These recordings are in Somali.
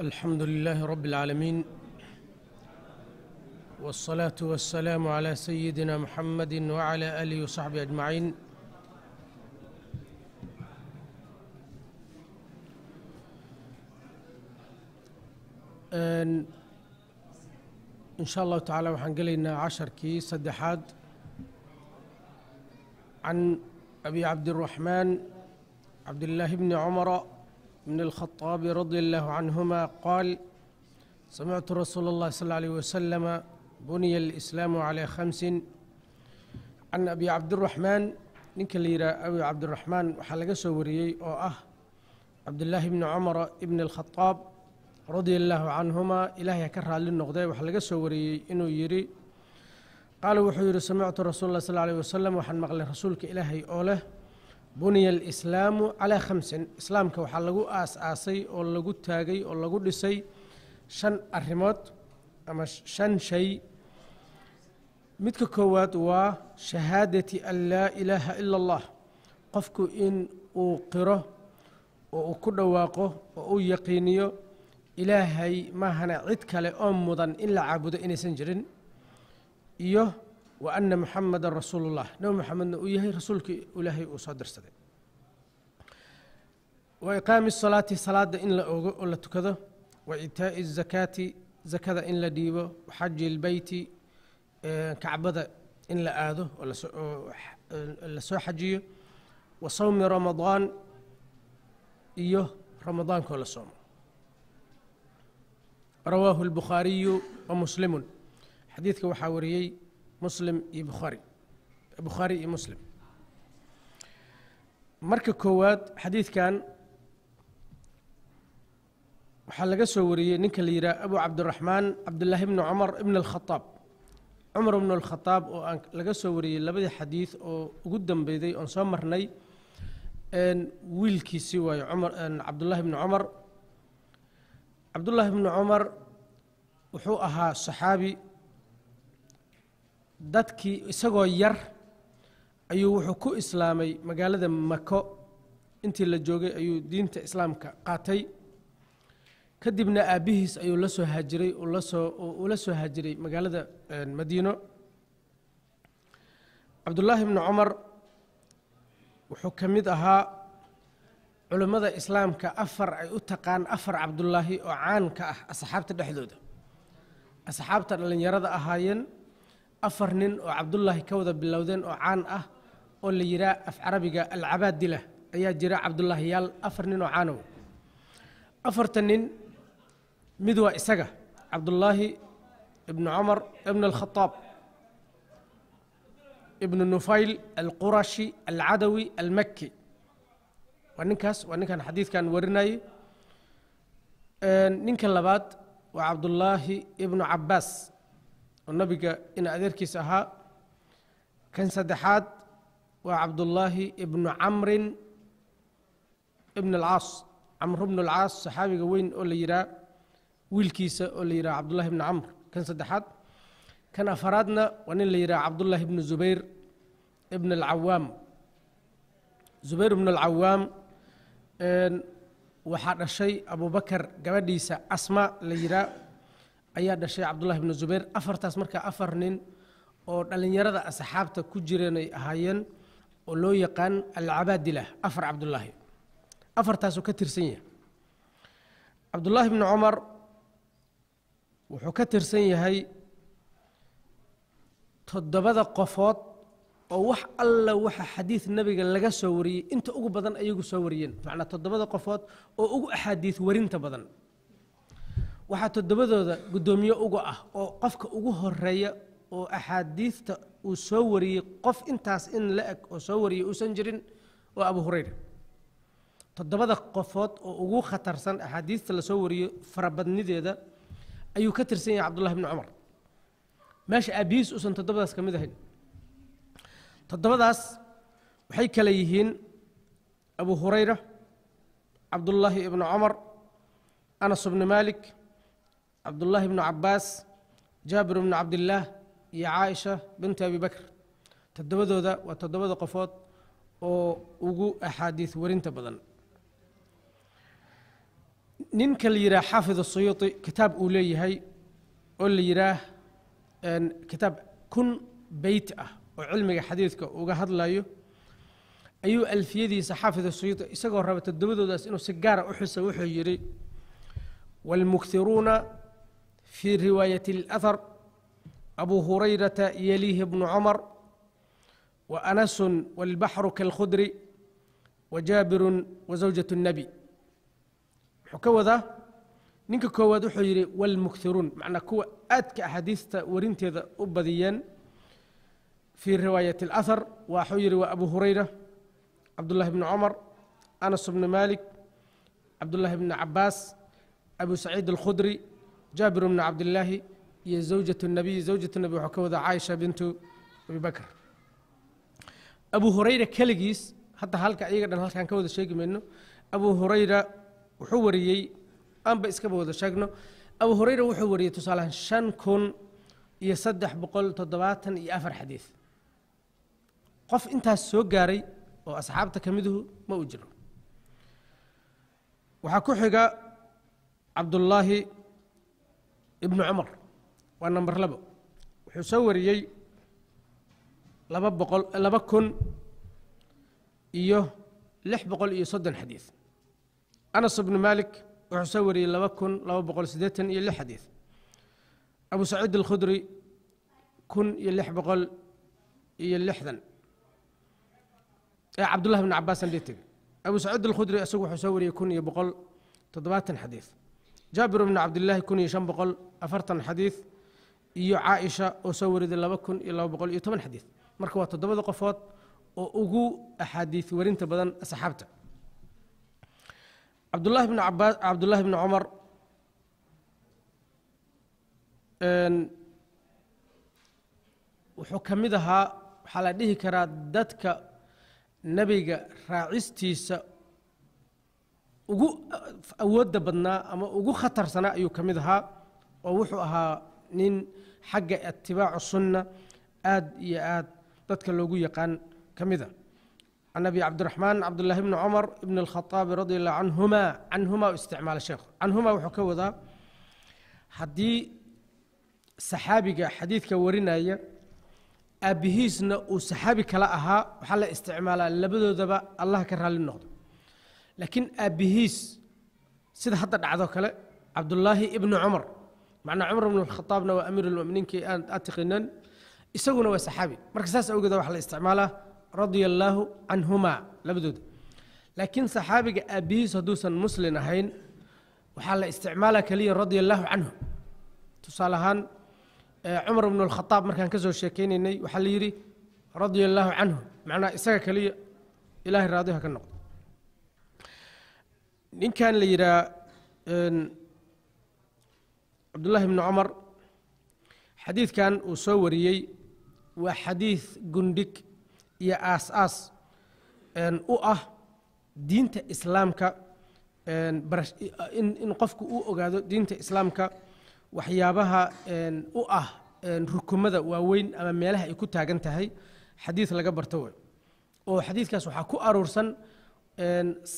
الحمد لله رب العالمين والصلاة والسلام على سيدنا محمد وعلى آله وصحبه أجمعين إن إن شاء الله تعالى waxaan gelaynaa casharkii saddexaad عن أبي عبد الرحمن عبد الله بن عمر بن الخطاب رضي الله عنهما قال سمعت رسول الله صلى الله عليه وسلم بني الإسلام على خمس عن أبي عبد الرحمن ninka la yidhaha abi cabdiraxmaan waxaa laga soo wariyey oo ah cabdulaahi bni cumar ibni alkhadaab radia allaahu canhumaa ilaahay ha ka raalli noqdee waxaa laga soo wariyey inuu yidhi qaala wuxuu yidhi samictu rasuul lah sal alيh wasalam waxaan maqlay rasuulka ilaahay oo leh buniya alislaamu calaa khamsin. Islaamka waxaa lagu aas-aasay oo lagu taagay oo lagu dhisay shan arrimood ama shan shay. Midka koowaad waa shahaadati an laa ilaaha ila allah. Qofku in uu qiro oo uu ku dhawaaqo oo uu yaqiiniyo ilaahay maahana cid kale oo mudan in la caabudo inaysan jirin. Iyo wa anna muxamadan rasuulullah nebi moxamedna uu yahay rasuulkii ilaahay uu soo dirsaday wa iqaami salaati salaada in la ogo oo la tukado wa itaa'i zakaati zakada in la dhiibo waxaji lbeyti kacbada in la aado oo la soo xajiyo wa sawmi ramadaan muslim iyo bukhaari bukhaari iyo muslim. Marka koowaad xadiidkan waxaa laga soo wariyey ninka la yidhaha abu cabdiraxmaan cabdillaahi bni cumar ibn alkhadaab cumar bnu alkhadaab oo aan laga soo wariyey labadii xadiid oo ugu dambeyday oon soo marnay wiilkiisii waayo cumar cabdullaahi bni cumar. Cabdullaahi bni cumar wuxuu ahaa saxaabi dadkii isagoo yar ayuu wuxuu ku islaamay magaalada mako intii la joogay ayuu diinta islaamka qaatay. Kadibna aabbihiis ayuu la soo haajiray la soo uu la soo haajiray magaalada madiino. Cabdullaahi bni cumar wuxuu ka mid ahaa culimmada islaamka afar ay u taqaan afar cabdullaahi oo caan ka ah asxaabta dhexdooda. Asxaabta dhallinyarada ahaayeen afar nin oo cabdullaahi ka wada bilowdeen oo caan ah oo la yidhaha af carabiga alcabaadila ayaa jira cabdullaahiyaal afar nin oo caanow afarta nin mid waa isaga cabdullaahi ibnu cumar ibn alkhadaab ibnu nufayl alqurashi alcadawi almakki. Waa ninkaas waa ninkan xadiidkan warinayey ninka labaad waa cabdullaahi ibnu cabbaas oo nabiga in adeerkiis ahaa. Kan saddexaad waa cabdullaahi ibnu camrin ibn alcaas camr bnu alcaas saxaabiga weyn oo la yidhaha wiilkiisa oo la yidhaha cabdullahi ibnu camr. Kan saddexaad kan afaraadna waa nin la yidhaha cabdullaahi ibnu zubayr ibn alcawaam. Zubayr ibnu alcawaam waxaa dhashay abubakar gabadhiisa asma la yidhaha ayaa dhashay cabdullahi ibnu zubayr afartaas markaa afar nin oo dhallinyarada asxaabta ku jireen ay ahaayeen oo loo yaqaan alcabaadilah afar cabdullaahi afartaasuu ka tirsan yahay. Cabdullaahi bni cumar wuxuu ka tirsan yahay toddobada qofood oo wax alla waxa xadiid nebiga laga soo wariyey inta ugu badan ayagu soo wariyeen. Macnaa toddobada qofood oo ugu axaadiid warinta badan waxaa toddobadooda guddoomiye uga ah oo qofka ugu horreeya oo axaadiidta uu soo wariyey qof intaas in la eg oo soo wariyey uusan jirin waa abu hurayra. Toddobada qofood oo ugu khatarsan axaadiista la soo wariyo farabadnideeda ayuu ka tirsan yahay cabdullahi bni cumar. Meesha aabihiis uusan toddobadaas ka mid ahayn. Toddobadaas waxay kale yihiin abu hurayra cabdullaahi ibnu cumar anas bni maalik cabdullaahi bnu cabbaas jaabir bnu cabdillaah iyo caaisha binti abi bakr. Toddobadooda waa toddobada qofood oo ugu axaadiis warinta badan. Ninka la yidhaah xaafid asuyuuti kitaab uu leeyahay oo la yidhaah kitaab kun beyt ah oo cilmiga xadiidka uga hadlayo ayuu alfiyadiisa xaafid asuyuuti isagoo raba toddobadoodaas inuu si gaara u xusa wuxuu yidhi wاlmukhiruuna fii riwaayati اlأthar abu hurayrata yaliihi bnu cumar وأنس والبحر كالخدر وجابر وزوجة النبي حكوذا ninka koowaad wuxuu yidhi wاlmukhiruun macnaa kuwa aadka axaadiista warinteeda u badiyeen fii riwaayati اlأthar waxuu yidhi waa abu hurayra cabdullahi bni cumar anas bni malik cabdullahi bni cabaas abu saciid alkhudri jaabir bnu cabdilaahi iyo zawjat nabiy zawjat nabi waxaa ka wada caaisha bintu abibakr abu hurayra keligiis hadda halka iyaga dhan halkaan ka wada sheegi mayno abu hurayra wuxuu wariyey aanba iskaba wada sheegno abu hurayra wuxuu wariyey tusaalahan shan kun iyo saddex boqol toddobaatan iyo afar xadiid qof intaas soo gaaray oo asxaabta ka miduhu ma u jiro. Waxaa ku xiga cabdullaahi ibnu cumar. Waa namber labo. Wuxuu soo wariyey laba boqol laba kun iyo lix boqol iyo soddon xadiid anas bnu malik wuxuu soo wariyey laba kun laba boqol siddeetan iyo lix xadiid abu saciid alkhudri kun iyo lix boqol iyo lixdan. Ee cabdullahi bn cabaasan dhii tegey abu saciid alkhudri isagu wuxuu soo wariyey kun iyo boqol toddobaatan xadiid jaabir bnu cabdillaahi kun iyo shan boqol afartan xadiid iyo caaisha oo soo wariday laba kun iyo laba boqol iyo toban xadiid marka waa toddobada qofood oo ugu axaadiis warinta badan asxaabta. Cabdullahi bn cabaas cabdullahi bni cumar wuxuu ka mid ahaa waxaa la dhihi karaa dadka nebiga raacistiisa ugu awoodda badnaa ama ugu khatarsanaa ayuu ka mid ahaa oo wuxuu ahaa nin xagga itibaacu sunna aad iyo aad dadka loogu yaqaan ka mida can abi cabdiraxmaan cabdullaahi bni cumar ibn alkhaaabi radi allahu canhuma canhuma u isticmaala sheekhu canhuma wuxuu ka wadaa haddii saxaabiga xadiidka warinaya aabbihiisna uu saxaabi kala ahaa waxaa la isticmaalaa labadoodaba allah ka raalli noqdo laakiin aabbihiis sida hadda dhacdo kale cabdullaahi ibnu cumar. Macnaa cumar ibn alkhaaabna waa amiir lmuminiinkii aad tiqinan isaguna waa saxaabi. Marka saas awgeeda waxaa la isticmaalaa radia allaahu canhuma labadooda. Laakiin saxaabiga aabbihiis hadduusan muslin ahayn waxaa la isticmaalaa keliya radia allaahu canhu tusaale ahaan cumar ibnu alkhaaab markaan ka soo waxaa la yidhi radia allaahu canhu macnaa isaga keliya ilahay raadiha ka noqdo ninkan la yidhaha cabdullaahi bni cumar xadiidkan uu soo wariyey waa xadiid gundhig iyo aas-aas u ah diinta islaamka in qofku uu ogaado diinta islaamka waxyaabaha u ah rukumada waaweyn ama meelaha ay ku taagan tahay xadiid laga barto oo xadiidkaas waxaa ku aruursan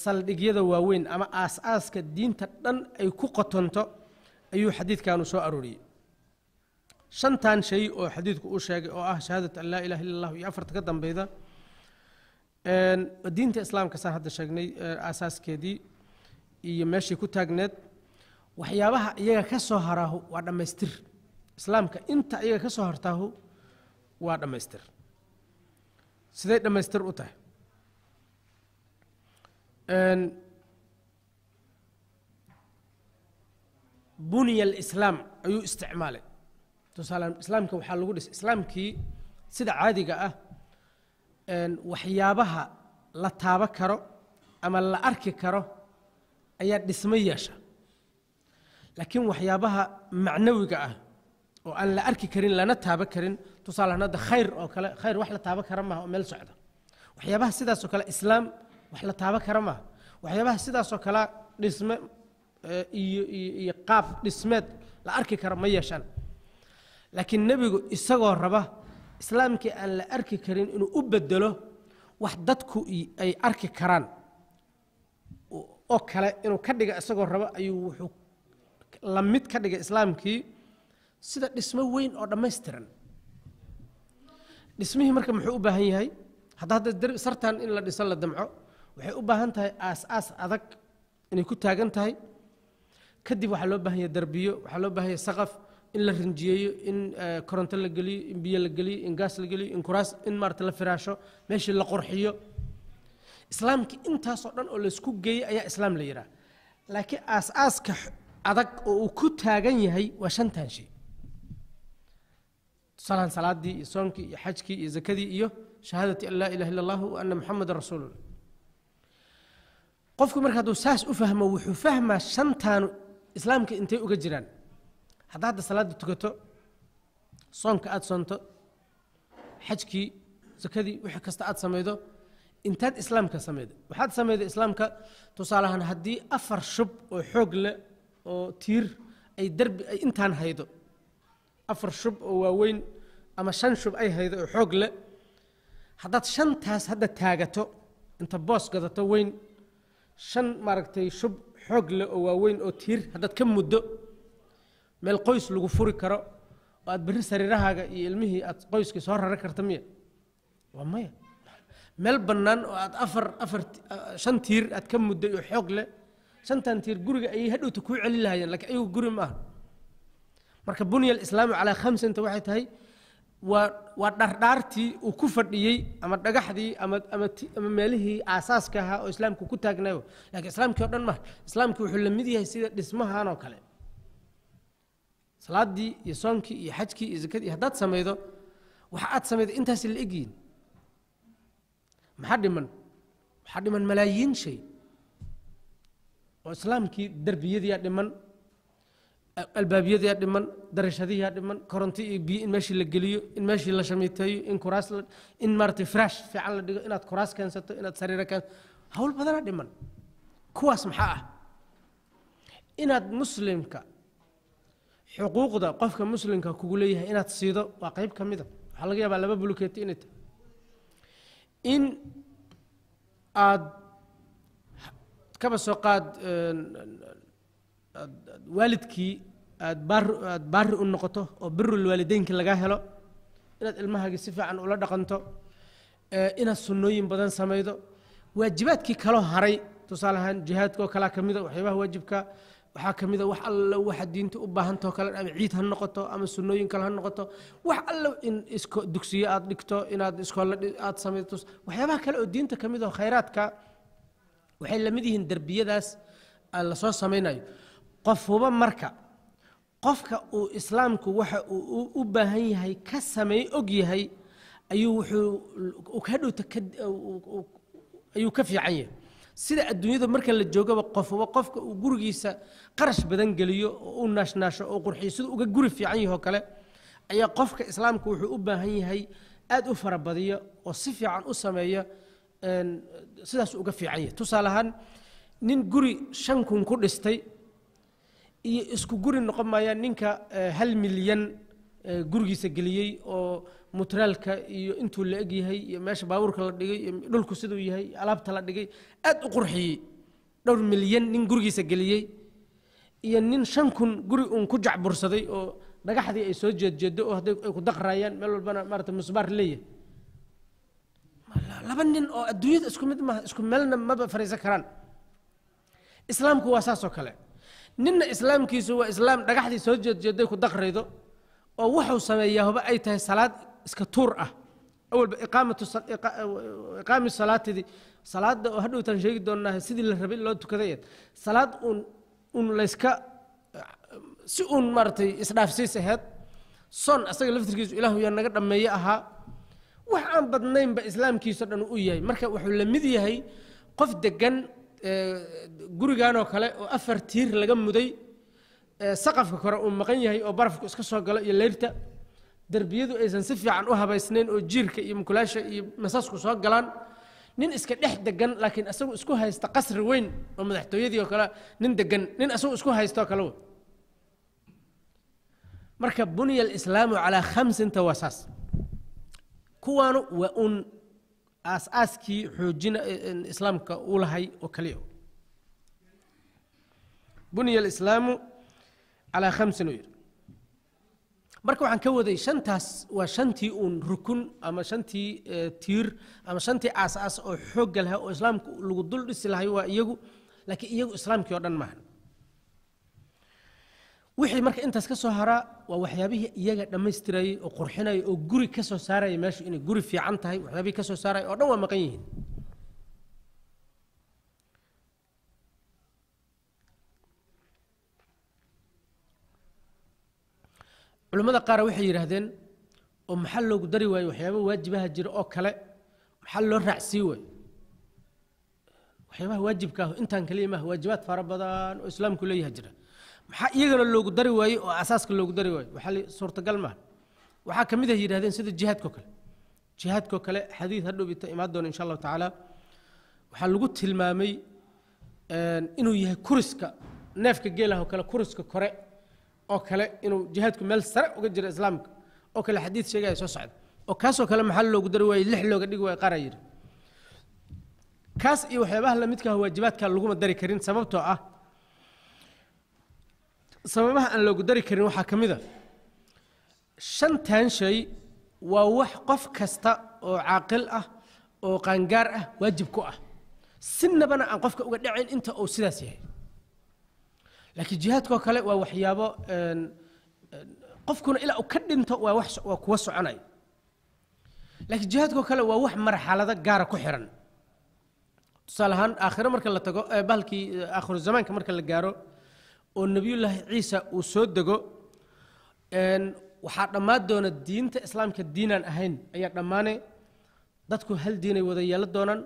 saldhigyada waaweyn ama aas-aaska diinta dhan ay ku qotonto ayuu xadiidkanu soo arooriyey shantan shay oo xadiidku uu sheegay oo ah shahaadat an laa ilaha illa allah iyo afarta ka dambeyda diinta islaamka saan hadda sheegnay aasaaskeedii iyo meeshii ku taagneed waxyaabaha iyaga ka soo haraahu waa dhammaystir. Islaamka inta iyaga ka soo hartaahu waa dhammaystir. Siday dhammaystir u tahay bunya alislaam ayuu isticmaalay. Tusaale islaamka waxaa lagu dhisay islaamkii sida caadiga ah waxyaabaha la taabo karo ama la arki karo ayaa dhismo yeesha. Laakiin waxyaabaha macnawiga ah oo aan la arki karin lana taabo karin tusaalehan hadda khayr oo kale khayr wax la taabo kara maaha oo meel socda. Waxyaabaha sidaasoo kale islaam wax la taabo kara maaha waxyaabaha sidaasoo kale dhisme iyo iyo qaab dhismeed la arki kara ma yeeshaan. Laakiin nebigu isagoo raba islaamkii aan la arki karin inuu u bedelo wax dadku ay arki karaan. Oo kale inuu ka dhiga isagoo rabo ayuu wuxuu la mid ka dhigay islaamkii sida dhismo weyn oo dhammaystiran. Dhismihii marka muxuu u baahan yahay? Hadda sartan in la dhiso la damco waxay u baahan tahay aas-aas adag inay ku taagan tahay. Kadib waxaa loo baahan yahay derbiyo waxaa loo baahan yahay saqaf in la rinjiyeeyo in eh, koronto la geliyo in biyo la geliyo in gaas la geliyo in kuraas in maarata la firaasho meeshii la qurxiyo. Islaamkii intaasoo dhan oo laysku geeyey ayaa islaam la yidhaha laakiin aas-aaska adag oo uu ku taagan yahay waa shantan shay tusaalahan salaadii iyo soonkii iyo xajkii iyo zakadii iyo shahaadati an laa ilaha illa allahu wa ana muxamadan rasuulullah qofku marka hadduu saas u fahmo wuxuu fahmaa shantaanu islaamka intay uga jiraan. Hadda hadda salaada tukato soonka aada soonto xajkii zakadii wixii kasta aad samaydo intaad islaamka samayda waxaad samayda islaamka tusaalahaan haddii afar shub oo xoog leh oo tiir ay derbi ay intaan haydo afar shub oo waaweyn ama shan shub ay haydo oo xoog leh haddaad shantaas hadda taagato inta boos gadato weyn shan maaragtay shub xoog leh oo waaweyn oo tiir haddaad ka muddo meel qoys lagu furi karo oo aad berri sariirahaaga iyo ilmihii aad qoyskii soo raran karta miya? Waa maya. Meel bannaan oo aad afar afar shan tiir aad ka mudday oo xoog leh shantan tiir guriga ayay hadhowta kuu celin lahayeen laakiin ayagu guri ma aha marka bunya alislaamu calaa khamsinta waxay tahay waa dhardhaartii uu ku fadhiyey ama dhagaxdii ama meelihii aasaaska ahaa oo islaamku ku taagnaayo laakiin islaamkii o dhan maha islaamkii wuxuu la mid yahay sida dhismahan oo kale. Salaadii iyo soonkii iyo xajkii iyo zakadii haddaad samaydo waxa aad samaydo intaasi la egyihin maxaa dhiman? Waxaa dhiman malaayiin shay? Oo islaamkii derbiyadiyaa dhiman a- albaabyadiyaa dhiman darashadiyaa dhiman koronto iyo biyo in meeshii la geliyo in meeshii la shamiiteeyo in kuraas in maaragtay firaash fiican la dhigo inaad kuraas keensato inaad sariiro keensato. Hawl badanaa dhiman. Kuwaas maxaa ah? Inaad muslimka xuquuqda qofka muslimka kugu leeyahay inaad siido waa qayb ka mida waxaa laga yaabaa laba bulukeeti inay tahay. In aad kaba soo qaad aad- aad waalidkii aad baari aad baari u noqoto oo birul waalideynka laga helo inaad ilmahaagii si fiican ula dhaqanto ee, inaad sunnooyin badan samaydo waajibaadkii kaloo haray. Tusaale ahaan jihaadka oo kalaa ka mida waxyaabaha waajibka waxaa ka mida wax alla waxa diinta u baahantao kale ama ciid ha noqoto ama sunnooyin kale ha noqoto wax alla in isko dugsiyo aad dhigto inaad iskoolle dhi- aad samayto waxyaabaha kale oo diinta ka mid oo khayraadka waxay la mid yihiin derbiyadaas aan la samaynayo qofuba marka qofka uu islaamku waxa uu u- baahan yahay ka sameey og yahay ayuu wuxuu uu ka dhowta ayuu ka fiican yahay. Sida adduunyada marka la joogaba qofuba qofka uu gurigiisa qarash badan geliyo oo u naashnaasho oo qurxiyo siduu uga guri fiican yaho kale ayaa qofka islaamku wuxuu u baahan yahay aad u farabadiyo oo si fiican u sameeya een, sidaas uga fiican yahay. Tusaale ahaan nin guri shan kun ku dhistay iyo isku guri noqon maayaan ninka eh, hal milyan eh, gurigiisa geliyey oo mutraalka iyo intuu la eg yahay iyo meesha baabuurka la dhigay iyo dhulku siduu yahay alaabta la dhigay aad u qurxiyey. Dhowr milyan nin gurigiisa geliyey iyo nin shan kun guri uun ku jacbursaday oo dhagaxdii ay soo jeedjeedo oo hadday ay ku daqraayaan meel walbana maarata musbaar leeyahay. Laba nin oo adduunyada isku mid maaha isku meelna maba fariisan karaan. Islaamku waa saas oo kale ninna islaamkiisu waa islaam dhagaxdii soo jeedjeeday ku daqraydo oo wuxuu sameeyaa ay tahay salaad iska tuur ah. Awalba iqaami salaatidii salaada oo hadhowtaan sheegi doonaa sidii la rabay loo tukaday salaad uun uun layska si uun maaragtay isdhaafsiis aheed son asaga laftirkiisu ilaahu yaa naga dhammeeye ahaa wax aan badnaynba islaamkiiso dhan u yahay. Marka wuxuu la mid yahay qof degan guriganoo kale oo afar tiir laga muday saqafka kore uu maqan yahay oo barafku iska soo galo iyo leyrta derbiyadu aysan si fiican u habaysnayn oo jiirka iyo mukulaasha iyo masasku soo galaan nin iska dhex degan laakiin isagu isku haysta qasri weyn oo madaxtooyadii oo kale nin degan nin isagu isku haysto kale. Marka bunya alislaamu calaa khamsinta waa saas kuwaanu waa uun aas-aaskii xoojina islaamka u lahay oo kaliya. Buniya alislaamu calaa khamsin uu yidhi marka waxaan ka waday shantaas waa shantii uun rukun ama shantii tiir ama shantii aas-aas oo xoogga lahaa oo islaamku lagu dul dhisi lahay waa iyagu laakiin iyagu islaamkii oo dhan maahan wixii marka intaas ka soo haraa waa waxyaabihii iyaga dhammaystirayay oo qurxinaya oo guri ka soo saaraya meeshu inay guri fiican tahay waxyaabihii ka soo saaraya oo dhan waa maqan yihiin. Culimmada qaar waxay yidhaahdeen oo maxaa loogu dari waaye waxyaaba waajibaha jira oo kale? Maxaa loo raacsii waaye waxyaabaha waajibka ah intaan kaliya maaha waajibaad fara badan oo islaamku leeyaha jira maxaa iyagana loogu dari waaye oo asaaska loogu dari waaye waxaa suurtagal maaha waxaa ka mid ah yidhahdeen sida jihaadkao kale. Jihaadkao kale xadiid hadhow ita imaan doona insha allahu tacaala. Waxaa lagu tilmaamay inuu yahay kuriska neefka geelaha oo kale kuriska kore oo kale inuu jihaadku meel sare uga jiro islaamka. Oo kale xadiid sheegaya soo socda. Oo kaasoo kale maxaa loogu dari waayey lix looga dhigi waaya qaara yidhi. Kaas iyo waxyaabaha lamidkaah waajibaadka laguma dari karin sababtoo ah sababaha aan loogu dari karin waxaa ka mid a. Shantan shay waa wax qof kasta oo caaqil ah oo qaangaar ah waajib ku ah. Sinabana aan qofka uga dhacayn inta uu sidaas yahay. Laakiin jihaadkoo kale waa waxyaabo qofkuna ilaa uu ka dhinto waa kuwa soconaya. Laakiin jihaadkoo kale waa wax marxalado gaara ku xiran. Tusaale ahaan aakhiro marka la tago bahalkii aakhiru zamaanka marka la gaaro oo nebiyullaahi ciisa uu soo dego waxaa dhammaan doona diinta islaamka diinaan ahayn. Ayaa dhammaane dadku hal diinay wada yeelo doonaan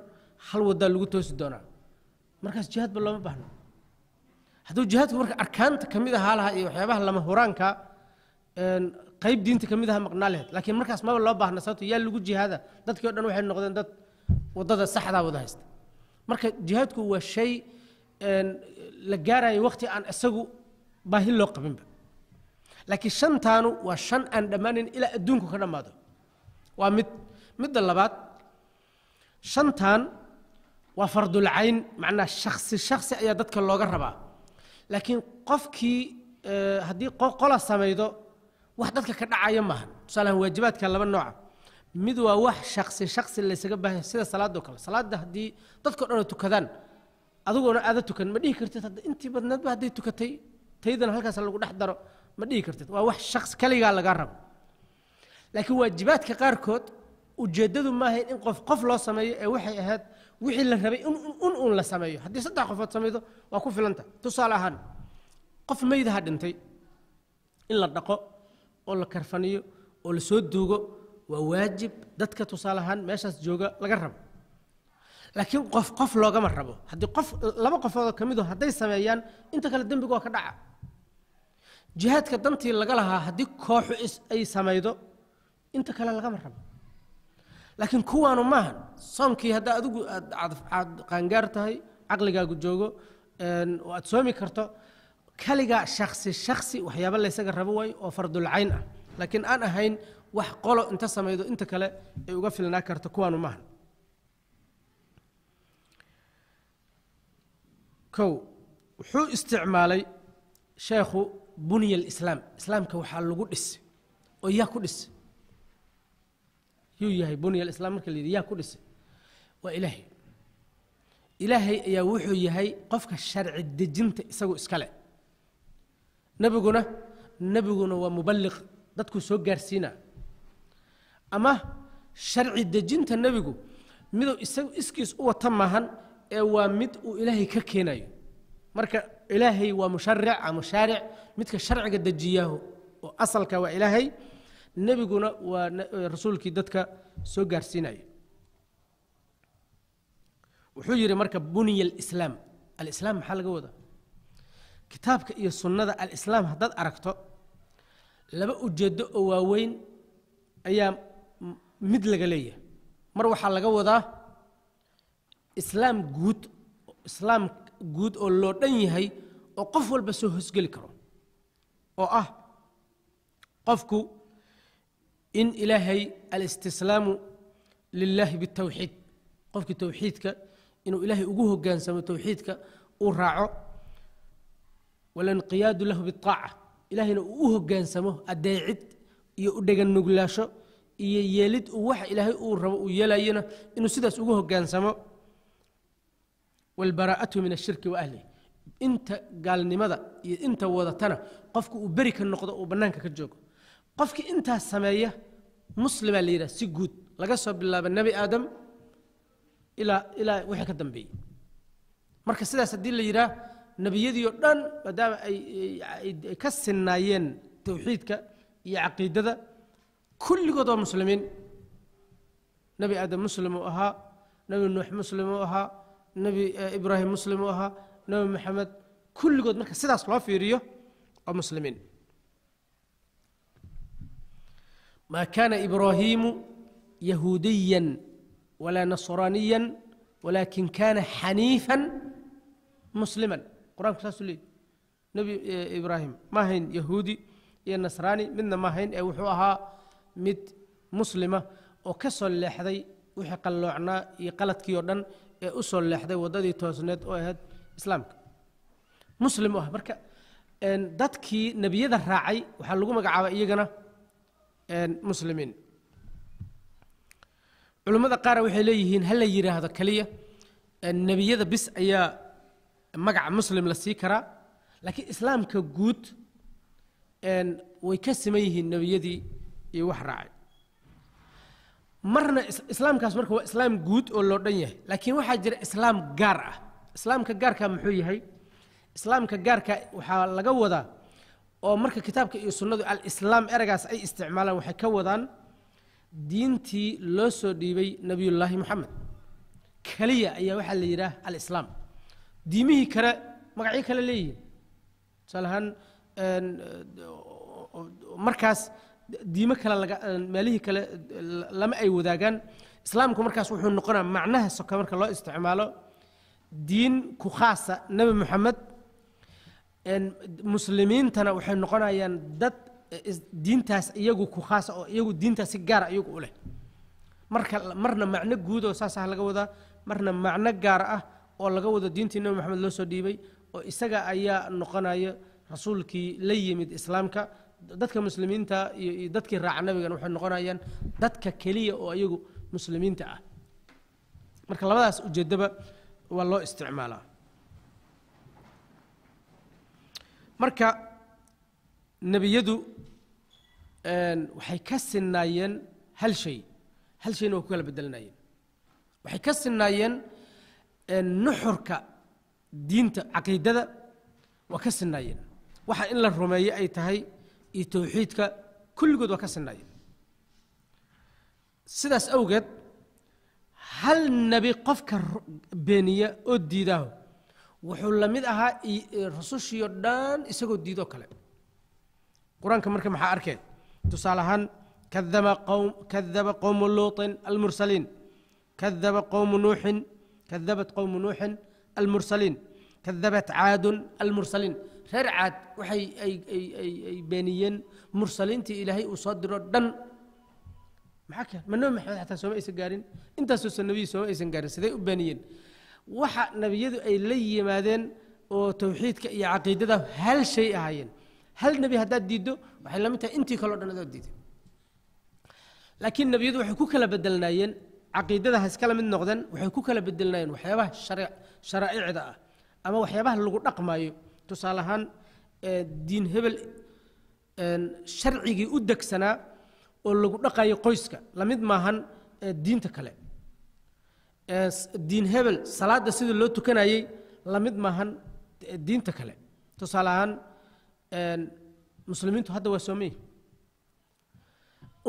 hal wadaa lagu toosi doonaa. Markaas jihaadba looma baahno hadduu jihaadku marka arkaanta ka mid ahaa lahaa iyo waxyaabaha lama huraanka qayb diinta ka mid aha maqnaa lahayd laakiin markaas maba loo baahna sababto yaa lagu jihaada. Dadkii o dhan waxay noqdeen dad waddada saxdaa wada haysta. Marka jihaadku waa shay la gaarayo waqti aan isagu baahi loo qabinba. Laakiin shantaanu waa shan aan dhammaanayn ilaa adduunku ka dhammaado. Waa mid midda labaad shantan waa fardulcayn macnaa shaksi shaksi ayaa dadka looga rabaa. Laakiin qofkii haddii qola samaydo wax dadka ka dhacaya maahan tusaalahan waajibaadka laba nooca mid waa wax shaksi shaksi laysaga baahanya sida salaadoo kale. Salaadda haddii dadkao dhan tukadaan adigoona aada tukan ma dhihi kartid hadda intii badneedba hadday tukatay? Taydana halkaas lagu dhex daro ma dhihi kartid. Waa wax shaksi kaligaa lagaa rabo. Laakiin waajibaadka qaarkood ujeeddadu maahayn in qof qof loo sameeyo ee waxay ahayd wixii la rabay un uun la sameeyo. Haddii saddex qofood samaydo waa ku filanta. Tusaale ahaan qof meydaha dhintay in la dhaqo oo la karfaniyo oo la soo duugo waa waajib. Dadka tusaale ahaan meeshaas jooga laga rabo laakiin qof qof loogama rabo. Haddii qof laba qofoodoo ka midu hadday sameeyaan inta kale dembiga waa ka dhaca. Jihaadka dantii laga lahaa haddii kooxu ay samaydo inta kale lagama rabo. Laakiin kuwaanu maahan soonkii haddaa adigu aad qaangaar tahay caqligaagu joogo oo aad soomi karto kaligaa shaksi shaksi waxyaaba laysaga rabo waayo oo fardulcayn ah. Laakiin aan ahayn wax qolo inta samaydo inta kale ay uga filnaa karto kuwaanu maahan kow wuxuu isticmaalay sheekhu bunya alislaam islaamka waxaa lagu dhisay oo yaa ku dhisay yuu yahay bunya alislaam marka la yidhi yaa ku dhisay waa ilaahay. Ilaahay ayaa wuxuu yahay qofka sharci dejinta isagu iskale. Nebiguna nebiguna waa muballiq dadkuu soo gaarsiina ama sharci dejinta nebigu miduu isagu iskiis u wata maahan ee waa mid uu ilaahay ka keenayo. Marka ilaahay waa musharic ama shaaric midka sharciga dejiyaahu oo asalka waa ilaahay nebiguna waa rasuulkii dadka soo gaarsiinayo wuxuu yidhi marka buniya alislaam. Alislaam maxaa laga wadaa? Kitaabka iyo sunnada alislaam haddaad aragto laba ujeeddo oo waaweyn ayaa mid laga leeyahay. Mar waxaa laga wadaa islaam guud islaam guud oo loo dhan yahay oo qof walba soo hosgeli karo. Oo ah qofku in ilaahay alistislaamu lilaahi bitawxiid qofkii towxiidka inuu ilaahay ugu hogaansamo towxiidka uu raaco. Walinqiyaadu lahu biaaca ilaahayna uu u hogaansamo adeecid iyo u dheganuglaasho iyo yeelid uu waxa ilaahay uu rabo uu yeelayona inuu sidaas ugu hogaansamo walbaraa'atu min ashirki wa inta gaalnimada iyo inta wadatana qofku uu beri ka noqdo uu bannaanka ka joogo. Qofkii intaas sameeya muslimaa la yidhaha si guud laga soo bilaabo nebi aadam ilaa ilaa wixii ka dambeeyey. Marka sidaas haddii la yidhaah nebiyadii oo dhan maadaama ay ka sinnaayeen towxiidka iyo caqiidada kulligood waa muslimiin. Nebi aadam muslim uu ahaa nebi nuux muslim uu ahaa nebi eh, ibraahim muslim u ahaa nebi maxamed kulligood marka sidaas loo fiiriyo waa muslimiin maa kaana ibraahiimu yahuudiyan walaa nasraaniyan walaakin kaana xaniifan musliman. Qur'aanku saasuu leeyi nebi eh, ibraahim ma ahayn yahuudi iyo nasraani midna ma ahayn ee wuxuu ahaa mid muslima oo ka soo leexday wixii qalloocnaa iyo qaladkii oo dhan ee u soo leexday waddadii toosneed oo ahayd islaamka. Muslim u ah. Marka dadkii nebiyada raacay waxaa lagu magacaabaa iyagana muslimiin. Culimmada qaara waxay leeyihiin ha la yidhaahdo keliya nebiyada bis ayaa magaca muslim la sii karaa. Laakiin islaamka guud way ka siman yihiin nebiyadii iyo wax raacay marna islaamkaas marka waa islaam guud oo loo dhan yahay. Laakiin waxaa jira islaam gaar ah. Islaamka gaarka muxuu yahay? Islaamka gaarka waxaa laga wadaa oo marka kitaabka iyo sunnadu alislaam eragaas ay isticmaalaan waxay ka wadaan diintii loo soo dhiibay nebiyullaahi moxamed keliya ayaa waxaa la yidhaah alislaam. Diimihii kale magacyo kale ahaan markaas diimo kale meelihii kale lama ay wadaagaan. Islaamku markaas wuxuu noqonaa macnaha soka marka loo isticmaalo. Diin ku khaasa nebi moxamed muslimiintana waxay noqonayaan dad diintaas iyagu ku khaasa oo iyagu diintaas si gaara iyagu u leh. Marka marna macno guud oo saas ah laga wadaa marna macno gaar ah oo laga wado diintii nebi moxamed loo soo dhiibay oo isaga ayaa noqonaya rasuulkii la yimid islaamka dadka muslimiinta iyo dadkii raaca nabigana waxay noqonayaan dadka keliya oo iyagu muslimiinta ah. Marka labadaas ujeeddaba waa loo isticmaalaa. Marka nebiyadu waxay ka sinnaayeen hal shay. Hal shayna waa ku kala bedelanayeen waxay ka sinnaayeen nuxurka diinta caqiidada waa ka sinnaayeen. Waxa in la rumeeyo ay tahay iyo towxiidka kulligood waa ka sinnaayeen sidaas awgeed hal nebi qofka beeniya oo diidaaho wuxuu la mid ahaa rusushiio dhan isagoo diidoo kale qur-aanka marka maxaa arkeen tusaale ahaan kadaba qowm kadaba qowmu luuطin almursaliin kadaba qowmu nuuxin kadabat qowmu nuuxin almursaliin kadabat caadun almursaliin reer caad waxay ay beeniyeen mursaliintii ilaahay uu soo diro dhan. Maxaa keen ma nebi maxamed xataa sooma aysan gaarin? Intaasoosa nebiyi sooma aysan gaarin siday u beeniyeen. Waxa nebiyadu ay la yimaadeen oo towxiidka iyo caqiidada hal shay ahaayeen. Hal nebi haddaad diiddo waxay la tahay intii kaleo dhan adood diiday laakiin nebiyadu waxay ku kala bedelnaayeen caqiidada ha iskala mid noqdeen waxay ku kala bedelnaayeen waxyaabaha sharaa'icda ah ama waxyaabaha lagu dhaqmaayo tusaale ahaan diin hebel sharcigii u degsanaa oo lagu dhaqayo qoyska la mid maahan diinta kale. Diin hebel salaadda sida loo tukanayey la mid maahan diinta kale. Tusaale ahaan muslimiintu hadda waa soomey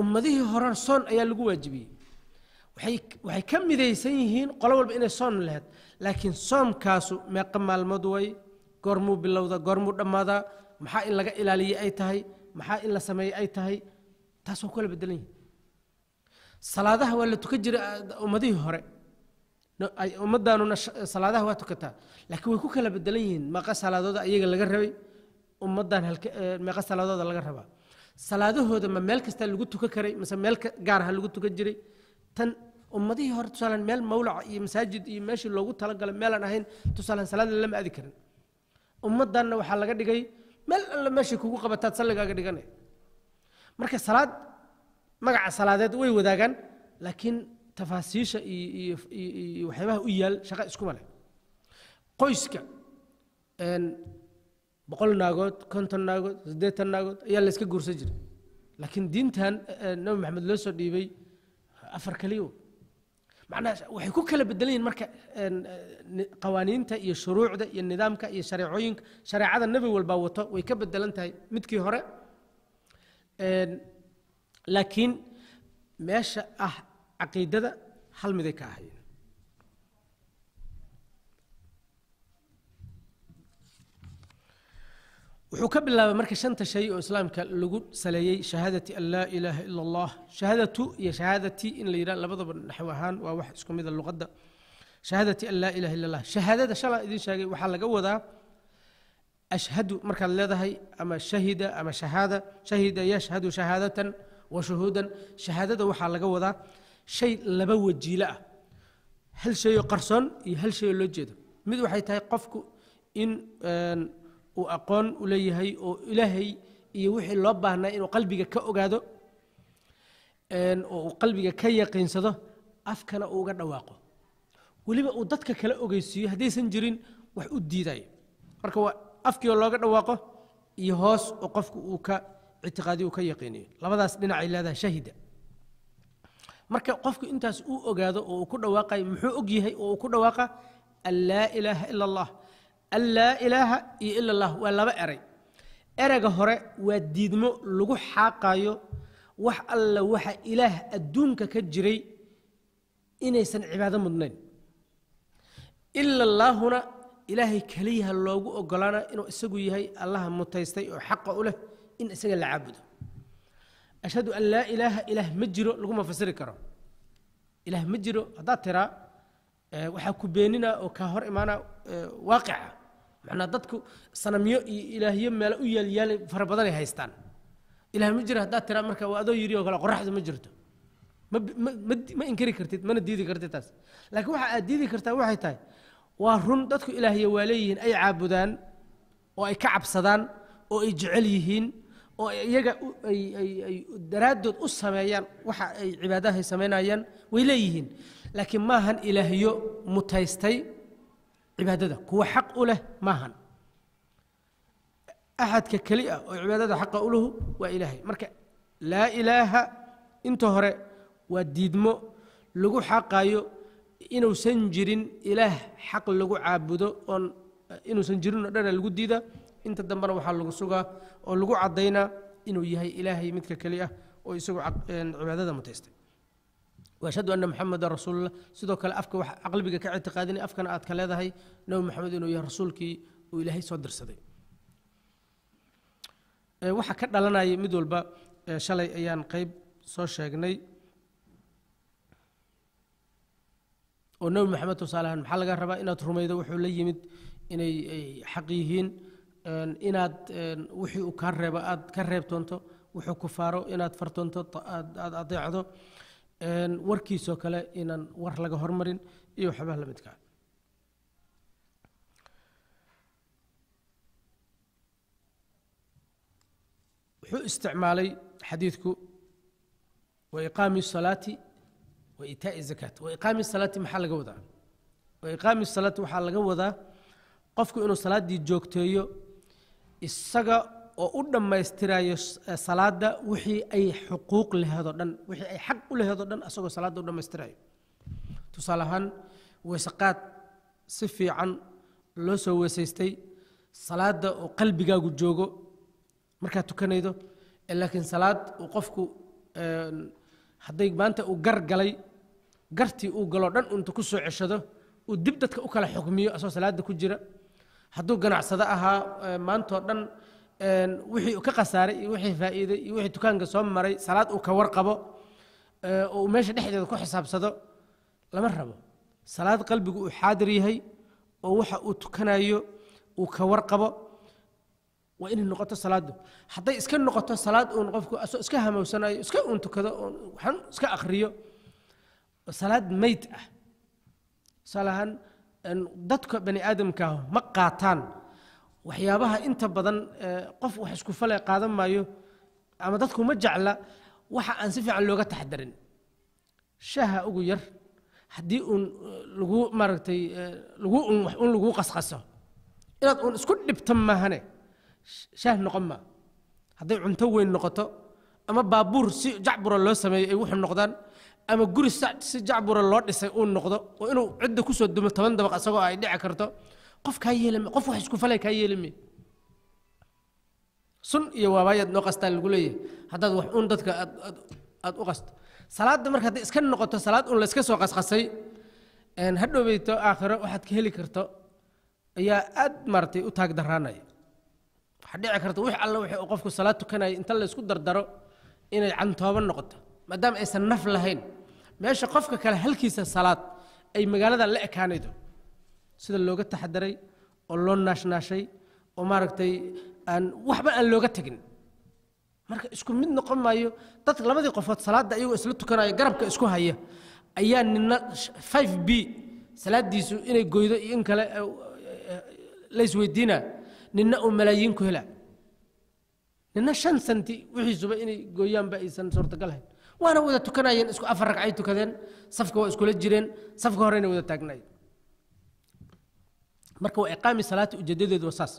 ummadihii hore soon ayaa lagu waajibiyey. Waxay ka midaysan yihiin qolo walba inay soon lahayd laakiin soomkaasu meeqa maalmood way goormuu bilowda goormuu dhammaadaa maxaa in laga ilaaliye ay tahay maxaa in la sameeye ay tahay taas waa ku kala bedelan yihiin salaadaha waa la tukan jiray ummadihii hore. Ummaddaanuna salaadaha waa tukataa laakiin way ku kala bedelan yihiin. Meeqa salaadooda iyaga laga rabay ummaddan meeqa salaadooda laga rabaa. Salaadahooda ma meel kastaa lagu tukan karay mise meel gaaraha lagu tukan jiray. Tan ummadihii hore tusaalan meel mawlaca iyo masaajid iyo meeshii loogu talagalay meelaan ahayn tusaalan salaada lama aadi karin ummaddanna waxaa laga dhigay meel alla meeshay kugu qabataad salligaaga dhiganay marka salaad magaca salaadeed way wadaagaan laakiin tafaasiisha iyo waxyaabaha u yaal shaqa iskuma leh. Qoyska boqol naagood konton naagood siddeetan naagood ayaa la iska guursan jiray. Laakiin diintan eh, nabi maxamed loo soo dhiibay afar keliyo macnaha waxay ku kala bedelan yihiin marka ni- qawaaniinta iyo shuruucda iyo nidaamka iyo shareecooyinka shareecada nebi walbaa wato way ka bedelan tahay midkii hore. Laakiin meesha ah caqiidada hal ka ahayn wuxuu ka bilaabay marka shanta shay oo islaamka lagu saleeyey shahaadati an laa ilaaha ila allah shahaadatu iyo shahaadati in la yidhaha labadaba naxw ahaan waa wax isku mida luqadda. Shahaadati an laa ilaha ila allah. Shahaadada shalaa idin sheegay waxaa laga wadaa ashhadu markaad leedahay ama shahida ama shahaada shahida yashhadu shahaadatan wa shuhuudan. Shahaadada waxaa laga wadaa shay laba wajiilo ah. Hal shayoo qarsoon iyo hal shayoo loo jeedo. Mid waxay tahay qofku in uu aqoon u leeyahay oo ilaahay iyo wixii loo baahnaa inuu qalbiga ka ogaado oo uu qalbiga ka yaqiinsado afkana uu uga dhawaaqo. Weliba uu dadka kala ogeysiiyo haddaysan jirin wax u diidayo marka waa afkii oo looga dhawaaqo iyo hoos oo qofku uu ka ictiqaadiyo uu ka yaqiiniyo. Labadaas dhinacay leedahay shahida. Marka qofku intaas uu ogaado oo uu ku dhawaaqayo muxuu og yahay oo uu ku dhawaaqa? An laa ilaaha ila allah an laa ilaaha iyo ila allah waa laba eray. Ereyga hore waa diidmo lagu xaaqayo wax alla waxa ilaah adduunka ka jiray inaysan cibaado mudnayn. Ila allaahuna ilaahay keliyaha loogu ogolaana inuu isagu yahay allaha mutaystay oo xaqa u leh in isaga la caabudo. Ashhadu an laa ilaaha ilaah ma jiro laguma fasiri karo. Ilaah ma jiro haddaad tiraa eh, waxaa ku beenina oo kaa hor imaana eh, waaqica macnaa dadku sanamyo iyo ilaahyo meelo u yaalyaali fara badanay haystaan. Ilaah ma jiro haddaad tiraa marka adoo yidhi oo kale qoraxda ma jirto. Ma inkari kartid mana diidi kartid taas. Laakiin waxa aad diidi kartaa waxay tahay waa run dadku ilaahya waa leeyihiin ay caabudaan oo ay ka cabsadaan oo ay jecel yihiin oo iyaga ay daraaddood u sameeyaan waxa ay cibaadahay samaynayaan way leeyihiin. Laakiin maahan ilaahyo mutaystay cibaadada kuwa xaq u leh maahan. Axadka keli ah oo cibaadada xaqa u lahu waa ilaahay. Marka laa ilaaha inta hore waa diidmo lagu xaqayo inuusan jirin ilaah xaq lagu caabudo oon inuusan jirin oo dhana lagu diida inta dambena waxaa lagu sugaa oo lagu caddaynaa inuu yahay ilaahay midka keli ah oo isagu cibaadada mutaystay ashhadu anna muxamedan rasuulullah sidoo kale afka wax aqlibiga ka ictiqaadinay afkana aad ka leedahay nabi moxamed inuu yahay rasuulkii uu ilaahay soo dirsaday waxaa ka dhalanaya mid walba shalay ayaan qeyb soo sheegnay oo nebi moxamed tusaaleahaan maxaa laga rabaa inaad rumaydo wuxuu la yimid inay xaq yihiin inaad wixii uu kaa reebo aad ka reebtoonto wuxuu kufaaro inaad fartoonto aad adeecdo warkiisoo kale inaan war laga hormarin iyo waxyaabaa lamidkaa wuxuu isticmaalay xadiidku waiqaami salaati waitaai zakaat. Waiqaami salaati maxaa laga wadaa? Waiqaami salaati waxaa laga wadaa qofku inuu salaaddii joogteeyo isaga oo u dhammaystirayo eh, salaadda wixii ay xuquuq laheedoo dhan wixii ay xaq u laheedoo dhan asagoo salaadda u dhammaystirayo tusaale ahaan weesaqaad si fiican loo soo weesaystay salaadda oo qalbigaagu joogo markaad tukanaydo laakiin salaad uu qofku een, hadday maanta uu gar galay gartii uu galoo dhan intu ku soo ceshado uu dib dadka u kala xukmiyo asagoo salaadda ku jira. Hadduu ganacsado ahaa ee, maantoo dhan wixii ka khasaaray iyo wixii faa'iiday iyo wixii dukaanka soo maray salaad uu ka warqabo oo uu meesha dhexdeeda ku xisaabsado lama rabo. Salaad qalbigu uu xaadir yahay oo waxa uu tukanayo uu ka warqabo. Waa inay noqoto salaadu. Hadday iska noqoto salaad uun qofku asoo iska hamowsanayo iska uun tukado oon waxan iska akhriyo. Salaad meyd ah. Tusaale ahaan dadka bani aadamkaahu ma qaataan waxyaabaha inta badan qof wax isku fale qaadan maayo ama dadku ma jecla waxa aan si fiican looga taxdarin shaaha ugu yar haddii uun lagu maaragtay lagu un wax un lagu qasqaso inaad uun isku dhibta maahane shaah noqon maa. Hadday cunto weyn noqoto ama baabuur si jacbura loo sameeyey ay wuxuu noqdaan ama guri si jacbura loo dhisay uu noqdo oo inuu cidda ku soo dumo toban dabaq isagoo ay dhici karto qof kaa yeelime qof wax isku falay kaa yeelime sun iyo waabaayaad noo lagu leeyahay. Haddaad wax un dadka aad aad u qasto salaadda marka hadday iska noqoto salaad un layska soo qasqasay hadhowbeyto aakhiro waxaad ka heli karto ayaa aad maaragtay u taag daraanaya waxaa dhici karta wix alla wixii uu qofku salaad tukanaya inta laysku dardaro inay cantooban noqoto. Maadaama aysan naf lahayn meesha qofka kale halkiisa salaad ay magaalada la ekaanaydo sida looga taxadaray oo loo naashnaashay oo maaragtay aan waxba aan looga tegin. Marka isku mid noqon maayo dadka labadii qofood salaadda iyagoo isla tukanaya garabka isku haya ayaa nina five b salaaddiisu inay goydo iyo in kale laysweydiinaa nina uu malaayiin ku helaa nina shan santi wixiisuba inay gooyaanba aysan suurtagal hayn waana wada tukanayeen isku afar ragcay tukadeen safka waa iskula jireen safka horeyna wada taagnaayeen marka waa iqaami salaati ujeedadeedu waa saas.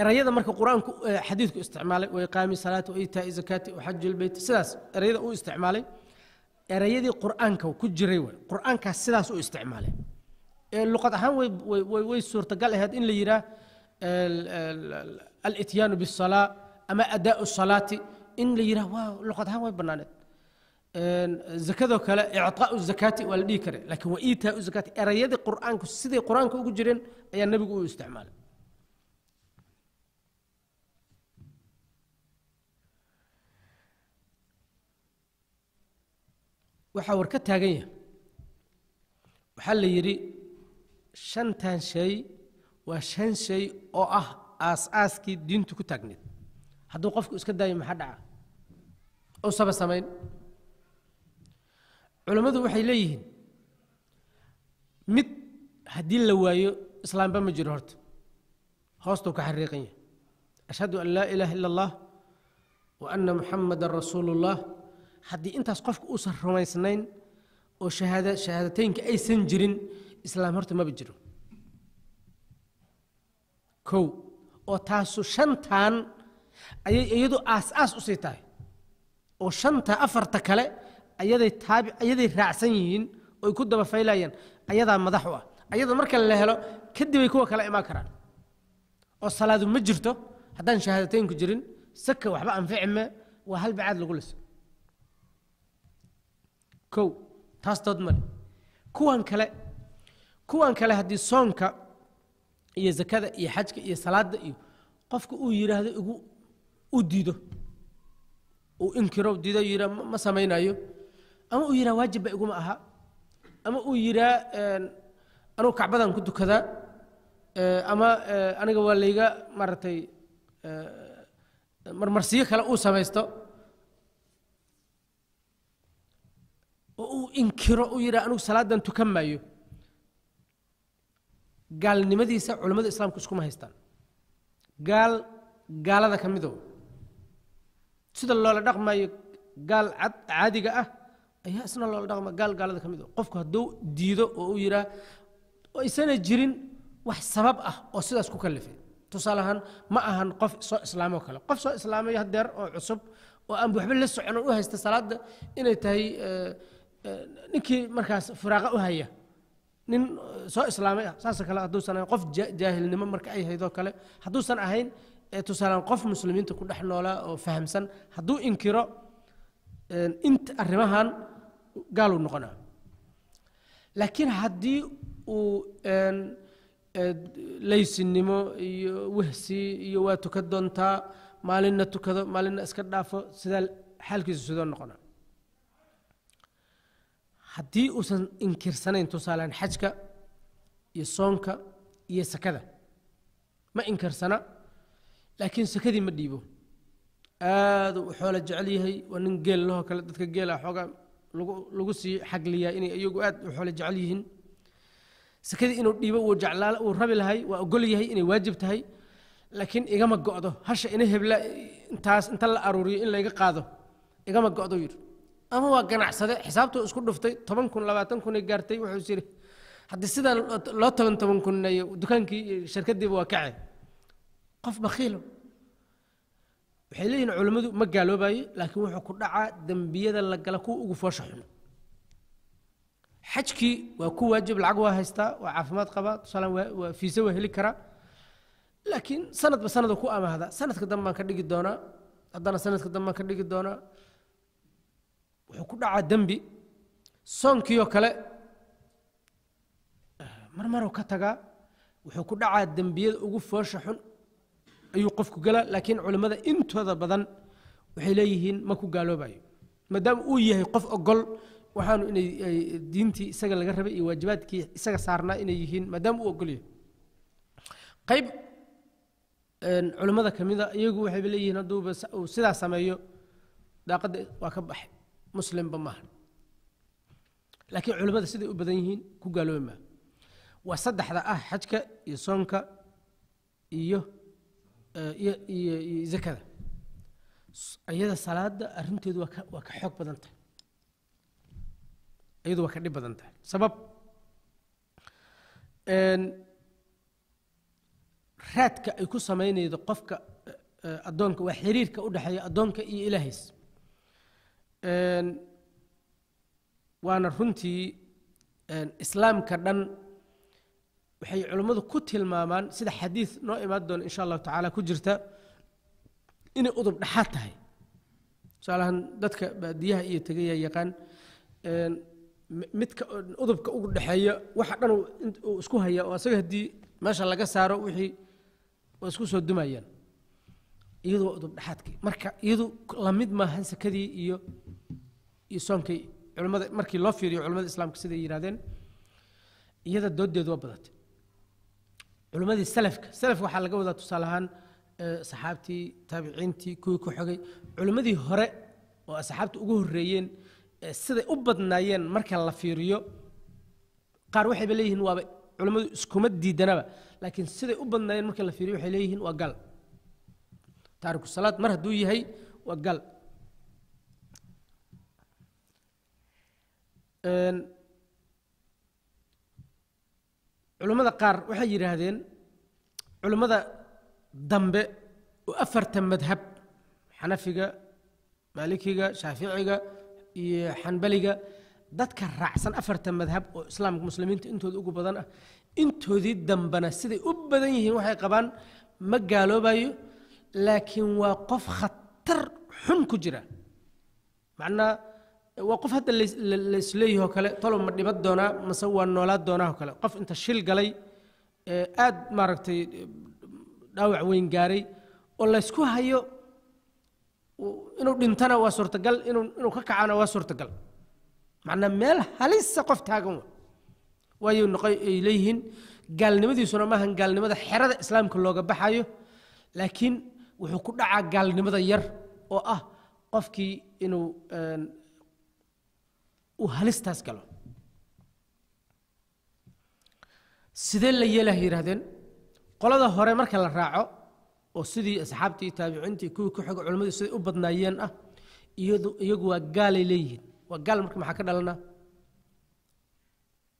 Erayada marka qur'aanku xadiidku isticmaalay wa iqaami salaati wa zakaati wa xaji sidaas erayada uu isticmaalay erayadii qur'aanka ku jiray way. Qur'aankaas sidaas u isticmaalay. Luqad ahaan way way suurtagal ahayd in la yidhaah alityaanu bisalaa ama adaau salaati. In la yidhaah waa luqad ahaan way bannaaneed zakadoo kale icطaau zakaati waa la dhihi kare laakiin wa iitaau zakaati erayadii qur'aanku siday qur'aanka ugu jireen ayaa nebigu u isticmaalay waxaa war ka taagan yahay. Waxaa la yidhi shantan shay waa shan shay oo ah aas-aaskii diintu ku taagneed hadduu qofku iska daayo maxaa dhaca? Usaba samayn culammadu waxay leeyihiin mid haddii la waayo islaamba ma jiro horta. Hoostuu ka xariiqan yahay. Ashhadu an laa ilaaha ila allah wa anna muxamadan rasuulu ullah haddii intaas qofku uusan rumaysnayn oo shahaada shahaadateynka aysan jirin islaam horta maba jiro. Kow oo taasu shantan ayay iyadu aas-aas u sii tahay. Oo shanta afarta kale ayaday taabi ayaday raacsan yihiin oo ay ku daba faylayaan ayadaa madax u ah. Ayada marka la helo kadibay kuwa kale imaan karaan. Oo salaadu ma jirto haddaan shahaadateynku jirin saka waxba anfici mee waa hal bacaad lagu liso. Kow taas dood male kuwan kale kuwan kale haddii soonka iyo zakada iyo xajka iyo salaadda iyo qofka uu yidhaahdo igu u diido uu inkiro diido yidhaa ma samaynayo ama uu yidhaha waajibba iguma aha. Ama uu yidhaa anugu kacbadan ku dukadaa ama aniga waa layga maaragtay marmarsiyo kale uu samaysto. Oo uu inkiro uu yidhaha anigu salaadan tukan maayo. Gaalnimadiisa culammada islaamku iskuma haystaan. Gaal gaalada ka midow sida loola dhaqmayo gaal cad caadiga ah ayaa isna loola dhaqma gaal gaalada ka midow qofku hadduu diido oo yidhaah oo isana jirin wax sabab ah oo sidaas ku kallifay. Tusaale ahaan ma ahan qof soo islaamoo kale. Qof soo islaamay hadeer oo cusub oo aan waxba la socon u haysta salaadda inay tahay ninkii markaas firaaqa u haya. Nin soo islaamay ah saasoo kale hadduusan ahayn qof jaahilnimo marka ay haydoo kale. Hadduusan ahayn tusaalaan qof muslimiinta ku dhex noolaa oo fahamsan hadduu inkiro inta arrimahan gaaluu noqonaa laakiin haddii uu laysinimo iyo wehsi iyo waa tukan doontaa maalinna tukado maalinna iska dhaafo sidaa xaalkiisu sidoo noqonaa haddii uusan inkirsanayn tusaalaan xajka iyo soonka iyo sakada ma inkirsana laakiin sakadii ma dhiibo. Aad u xoolo jecel yahay waa nin geel lahoo kale dadka geela xoogaa lagu sii xagliyaa inay iyagu aad u xoolo jecel yihiin. Sakadii inuu dhiibo uu jeclaala uu rabi lahay waa ogol yahay inay waajib tahay. Laakiin igama go'do hasha ina hebla intaas inta la aruuriyo in layga qaado igama go'do yidhi. Ama waa ganacsade xisaabtuu isku dhuftay toban kun labaatan kunay gaartay wuxuu is yidhi haddii sidaan loo toban toban kunnayo dukaankii iyo shirkaddiiba waa kace qof bakhiilo waxay leeyihiin culammadu ma gaaloobayo laakiin wuxuu ku dhacaa dembiyada la gala kuwa ugu foosha xun. Xajkii waa ku waajib lacag waa haystaa waa caafimaad qabaa tusaale waa fiise waa heli karaa. Laakiin sanadba sanadu ku amaahda sanadka dambe baan ka dhigi doonaa haddana sanadka dambe baan ka dhigi doonaa wuxuu ku dhacaa dembi. Soonkiioo kale marmaruu ka tagaa wuxuu ku dhacaa dembiyada ugu foosha xun ayuu qofku galaa laakiin culimmada intooda badan waxay leeyihiin ma ku gaaloobayo. Maadaama uu yahay qof ogol waxaanu inay diintii isaga laga rabay iyo waajibaadkii isaga saarnaa inay yihiin maadaama uu ogol qayb culimmada ka mida iyagu waxayba leeyihiin hadduuba uu sidaa sameeyo daaqadda waa ka baxay. Muslimba maaha. Laakiin culimmada siday u badan yihiin ku gaaloobi maa waa saddexda ah xajka iyo soonka iyo iyo iyo zakada. Iyada salaada arrinteedu waa ka waa ka xoog badan tahay. Iyadu waa ka dhib badan tahay. Sabab? Raadka ay ku samaynaydo qofka addoonka waa xiriirka u dhexeeya addoonka iyo ilaahays. Waana runtii islaamka dhan waxay culimmadu ku tilmaamaan sida xadiid noo imaan doona insha allahu tacaala ku jirta inay udub dhexaad tahay. Tusaalahan dadka baadiyaha iyo tegaya yaqaan midka udubka ugu dhexeeya waxa dhan uu isku haya oo asaga haddii meesha laga saaro wixii waa isku soo dumayaan. Iyadu waa udub dhexaadkii marka iyadu la mid maahan sakadii iyo iyo soonkay culimmada markii loo fiiriyo culimmada islaamka siday yidhahdeen iyada dooddeedu waa badatay culimmadii salafka. Salafka waxaa laga wadaa tusaale ahaan saxaabtii taabiciintii kuwii ku xogay. Culimmadii hore oo asxaabta ugu horreeyeen siday u badnaayeen marka la fiiriyo qaar waxayba leeyihiin waaba culimmadu iskuma diidanaba laakiin siday u badnaayeen marka la fiiriyo waxay leeyihiin waa gal. Taariku salaad mar hadduu yahay waa gal culimmada qaar waxay yidhaahdeen culimmada dambe oo afarta madhab xanafiga maalikiga shaaficiga iyo xanbaliga dadka raacsan afarta madhab oo islaamka muslimiinta intooda ugu badan ah intoodii dambena siday u badan yihiin waxay qabaan ma gaaloobayo laakiin waa qof khatar xun ku jira. Macnaa waa qof hadda laisleeyahoo kale tolo ma dhiban doonaa mase waa noolaa doonaaoo kale. Qof inta shil galay aad maaragtay dhaawac weyn gaaray oo laysku hayo inuu dhintana waa suurtagal inuu ka kacana waa suurtagal. Macnaa meel halisa qof taagan wa waayo noqo ay leeyihiin gaalnimadiisuna maahan gaalnimada xerada islaamka looga baxayo laakiin wuxuu ku dhacaa gaalnimada yar oo ah qofkii inuu uu halistaas galo. Sidee la yeelaha yidhahdeen qolada hore marka la raaco oo sidii asxaabtii taabiciintii kuwii ku xoga culimmadii siday u badnaayeen ah iyagu waa gaalay leeyihiin. Waa gaal marka maxaa ka dhalana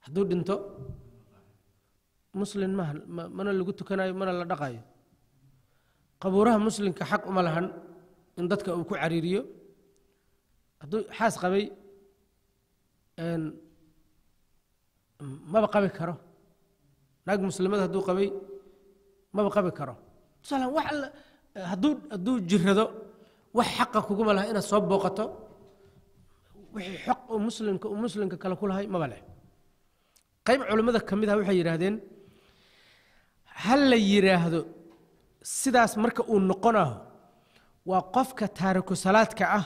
hadduu dhinto muslin maaha mana lagu tukanayo mana la dhaqayo qabuuraha muslimka xaq uma lahan in dadka uu ku cariiriyo. Hadduu xaas qabay maba qabi karo? Naag muslimada hadduu qabay maba qabi karo? Tusaale wax hadduu hadduu jirado wax xaqa kuguma laha inaad soo booqato wixii xoq uu muslimka uu muslimka kale ku lahay maba leh. Qayb culimmada ka mid ah waxay yidhaahdeen ha la yidhaahdo sidaas marka uu noqonaho waa qofka taariku salaadka ah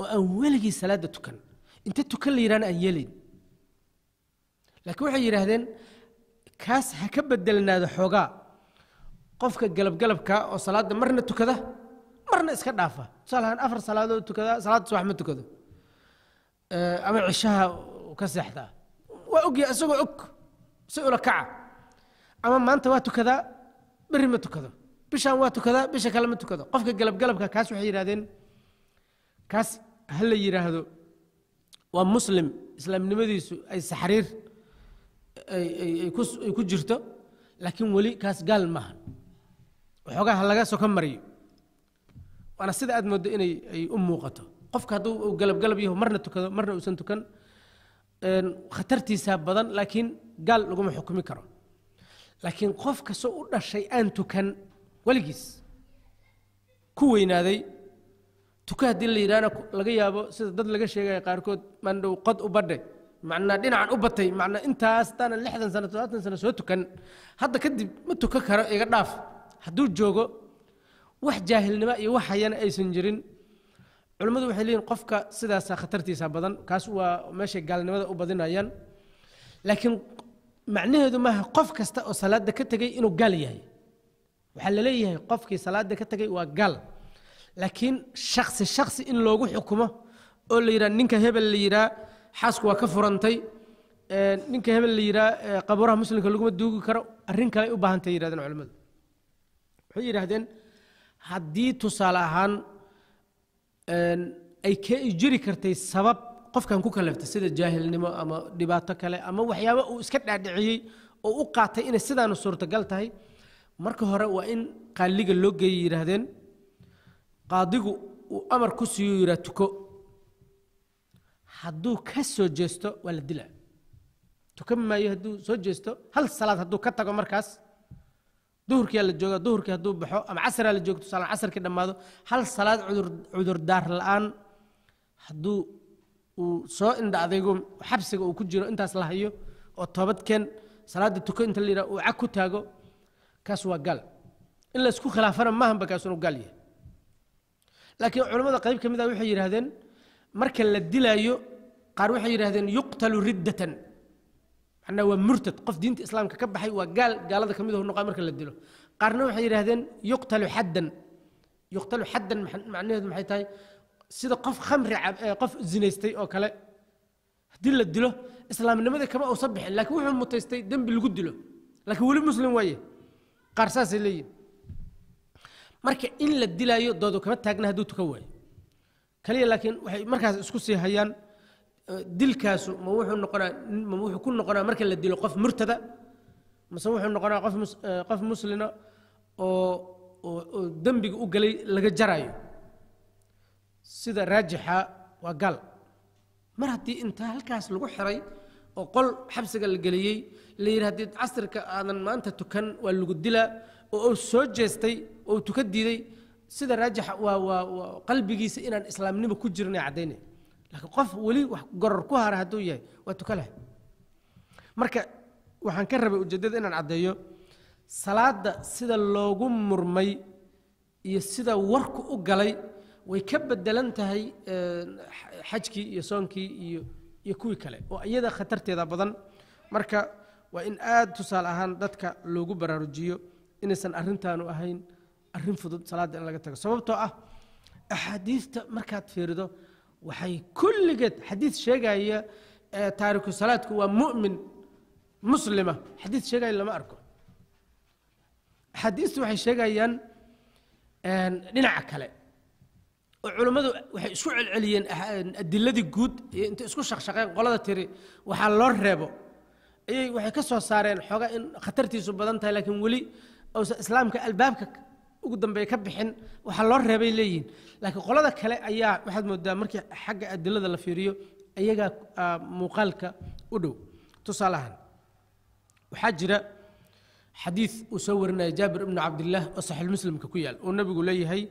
oo aan weligii salaadda tukan inta tukan la yidhahna aan yeelayn laakiin waxay yidhaahdeen kaas ha ka bedelnaado xoogaa. Qofka galabgalabka oo salaadda marna tukada marna iska dhaafa. Tusaale ahaan afar salaadood tukada salaadda subax ma tukado. Ama cishaha ka seexdaa. Waa ogyahay isagoo og. Si ula kaca. Ama maanta waa tukadaa berri ma tukado. Bishaan waa tukadaa bisha kale ma tukado. Qofka galabgalabka kaas waxay yidhahdeen kaas ha la yidhaahdo waa muslim islaamnimadiisu ay saxriir ay ku jirto laakiin weli kaas gaal maaha waxoogaa ha laga soko mariyo. Waana sida aad mooddo inay ay u muuqato. Qofka hadduu uu galabgalab yaho marna tukado marna uusan tukan khatartiisaa badan laakiin gaal laguma xukumi karo. Laakiin qof kastoo u dhashay aan tukan weligiis ku weynaaday tuka haddii la yidhahna laga yaabo sida dad laga sheegaya qaarkood mandhow qod u badhe macnaa dhinacan u batay macnaa intaas daana lixdan sano toddobaatan sano soo tukan. Hadda kadib ma tukan karo iga dhaaf. Hadduu joogo wax jaahilnimo iyo wax hayana aysan jirin. Culimmadu waxay leeyihiin qofka sidaasaa khatartiisa badan kaas waa meeshay gaalnimada u badinayaan. Laakiin macnaheedu maaha qof kasta oo salaada ka tegey inuu gaal yahay. Waxaa la qofkii salaada ka tegey waa gaal laakiin shaksi shaksi in loogu xukumo oo la yidhaha ninka hebel la yidhaha xaasku waa ka furantay ninka hebel la yidhaha qabuuraha muslimka laguma duugi karo arrin kale u baahantay yidhahdeen culimmadu. Waxay yidhahdeen haddii tusaale ahaan ay ka jiri kartay sabab qofkan ku kaleftay sida jaahilnimo ama dhibaato kale ama waxyaabo uu iska dhaadhiciyey oo u qaatay inay sidaanu suurtagal tahay marka hore waa in qaaliga loo geeyay yidhaahdeen qaadigu uu amar ku siiyo yidhaha tuko. Hadduu ka soo jeesto waa la dilaa. Tukan maayo hadduu soo jeesto hal salaad hadduu ka tago markaas duhurkiyaa la jooga duhurkii hadduu baxo ama casraa la joogo tusaale casarkii dhammaado hal salaad cudur cudurdaar la'aan hadduu uu soo indha adaygo xabsiga uu ku jiro intaas la hayo oo toobadkeen salaada tuko inta la yidhaha uu cag ku taago kaas waa gaal. In la isku khilaafana maahanba kaas gaal yahay laakiin culimmada qayb ka mid ah waxay yidhahdeen marka la dilaayo qaar waxay yidhahdeen yuqtalu riddatan. Macnaa waa murtad qof diinta islaamka ka baxay waa gaal gaalada ka mid ahu noqaa marka la dilo. Qaarna waxay yidhahdeen yuqtalu xaddan. Yuqtalu xaddan macnaheedu maxay tahay? Sida qof khamri qof zinaystay oo kale. Haddii la dilo islaamnimadii kama uusan bixin laakiin wuxuu mutaystay dembi lagu dilo. Laakiin weli muslim waaye. Qaar saasay leeyihiin marka in la dilaayo doodu kama taagna hadduu tukan waayo. Kaliya laakiin waxay markaas isku sii hayaan dilkaasu ma wuxuu noqonaa ma wuxuu ku noqonaa marka la dilo qof murtada mase wuxuu noqonaa qof mus qof muslina oo oo dembiga u galay laga jarayo sida raajixa waa gaal. Mar haddii intaa halkaas lagu xiray oo qol xabsiga la geliyey la yidhi haddii casrika aadan maanta tukan waa lagu dilaa oo soo jeestay oo tuka diiday. Sida raajixa waa waa waa qalbigiisa inaan islaamnimo ku jirnay caddaynay laakiin qof weli wax goror ku hara hadduu yahay waa tuka leh. Marka waxaan ka rabay ujeeddada inaan caddeeyo. Salaadda sida loogu murmay iyo sida warku u galay way ka bedelan tahay xajkii iyo soonkii iyo iyo kuwii kale oo iyada khatarteeda badan. Marka waa in aad tusaale ahaan dadka loogu baraarujiyo inaysan arrintaanu ahayn arrin fudud salaadda in laga tago. Sababtoo ah axaadiista markaad fiirido waxay kulligeed xadiid sheegaya taariku salaadku waa mu'min muslima. Xadiid sheegaya lama arko. Axaadiistu waxay sheegayaan dhinaca kale. Oo culummadu waxay isku celceliyeen adiladii guud iyo intay isku shaqshaqeen qolada tiri waxaa loo reebo. Ayay waxay ka soo saareen xoogaa in khatartiisu badan tahay laakiin weli islaamka albaabka ugu dambeeya ka bixin waxaa loo reebay leeyihiin laakiin qolada kale ayaa waxaad moodaa markii xagga adilada la fiiriyo iyagaa muuqaalka u dhow. Tusaalahan waxaa jira xadiid uu soo warinaya jaabir ibnu cabdillaah oo saxiix muslimka ku yaal uu nabigu leeyahay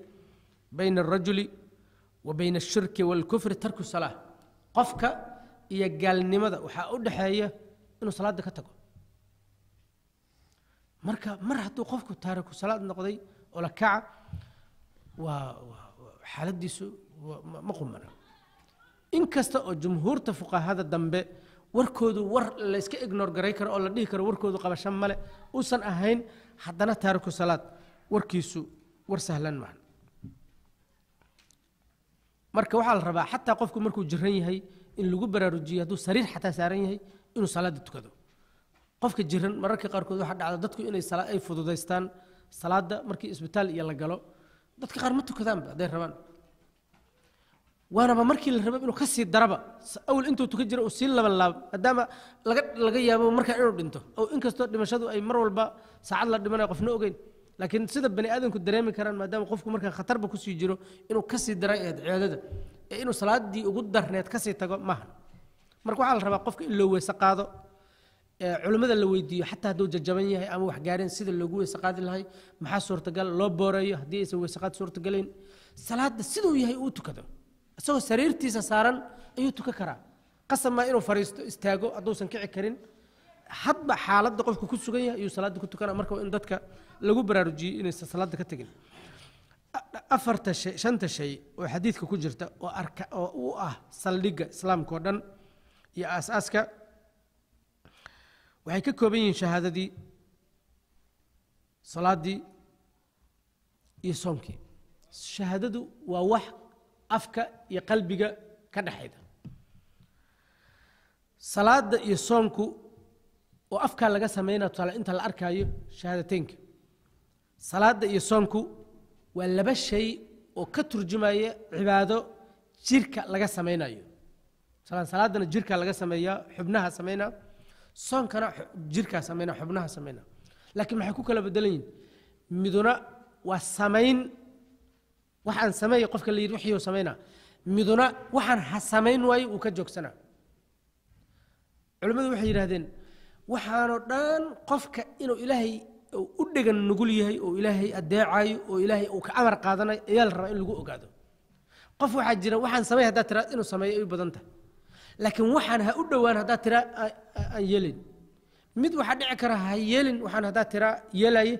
bayna alrajuli wa bayna ashirki waalkufri tarku salaa qofka iyo gaalnimada waxaa u dhexeeya inuu salaadda ka tago. Marka mar hadduu qofku taariku salaad noqday oo la kaca waa xaaladiisu ma qumana in oo jumhuurta fuqahada dambe warkoodu war layska ignor garay karo oo la dhihi karo warkoodu qabasho male uusan ahayn haddana taariku salaad warkiisu war sahlan maaha marka waxaa la rabaa xataa qofku markuu jiran yahay in lagu baraarujiyo hadduu sariir xataa saaran yahay inuu salaada tukado. Qofka jiran mararka qaarkood waxaa dhacda dadku inay ay fududaystaan salaada markii isbitaal iyo la galo dadka qaar ma tukadaanba hadday rabaan. Waanaba markii la rabo inuu ka sii daraba awal intuu tukan jira uu sii laban maadaama laga laga yaabo markaa inuu dhinto oo inkastoo dhimashadu ay mar walba saacad la dhimanayo qofna ogeyn. Laakiin sida bani aadamku dareemi karaan maadaama qofku markaa khatarba ku sii jiro inuu ka sii daray ahayd cibaadada ee inuu salaadii ugu darneed ka sii tago maaha. Marka waxaa la rabaa qofka in loo weyse qaado culimmada la weydiiyo xataa hadduu jajaban yahay ama wax gaareen sida loogu weyse qaadi lahay maxaa suurtagal loo booreeyo haddii aysan weyse qaad suurtagalayn? Salaada siduu yahay uu tukado. Isagoo sariirtiisa saaran ayuu tukan karaa. Qasab maa inuu fariisto istaago hadduusan kici karin hadba xaaladda qofku ku sugan yahay ayuu salaadda ku tukana marka in dadka lagu baraarujiyey inaysan salaadda ka tegin. Afarta shay shanta shay oo xadiidka ku jirta oo arka oo u ah saldhigga islaamka oo dhan iyo aasaaska waxay ka kooban yihiin shahaadadii salaaddii iyo soomkii. Shahaadadu waa wax afka iyo qalbiga ka dhexayda. Salaada iyo soomku oo afkaa laga sameynaya tusaale inta la arkaayo shahaadateynka. Salaada iyo soomku waa laba shay oo ka turjumaya cibaado jirka laga sameynayo salaadana jirka laga sameeyaa xubnaha sameynaa soonkana jirkaa sameynaa xubnaha sameynaa laakiin maxay ku kala bedelan yihiin miduna waa samayn waxaan sameeya qofka la yidhi wixii samaynaa miduna waxaan ha samayn waayo uu ka joogsanaa culimmadu waxay yidhahdeen waxaanoo dhan qofka inuu ilaahay u dhegan nugul yahay oo ilaahay adeecayo oo ilaahay uu ka amar qaadanayo ayaa la rabaa in lagu ogaado. Qof waxaa jira waxaan samey haddaad tiraa inuu sameeyo ay badan tahay laakiin waxaan ha u dhowaan haddaad tiraa aan yeelin mid waxaa dhici kara ha yeelin waxaan haddaad tiraa yeelaye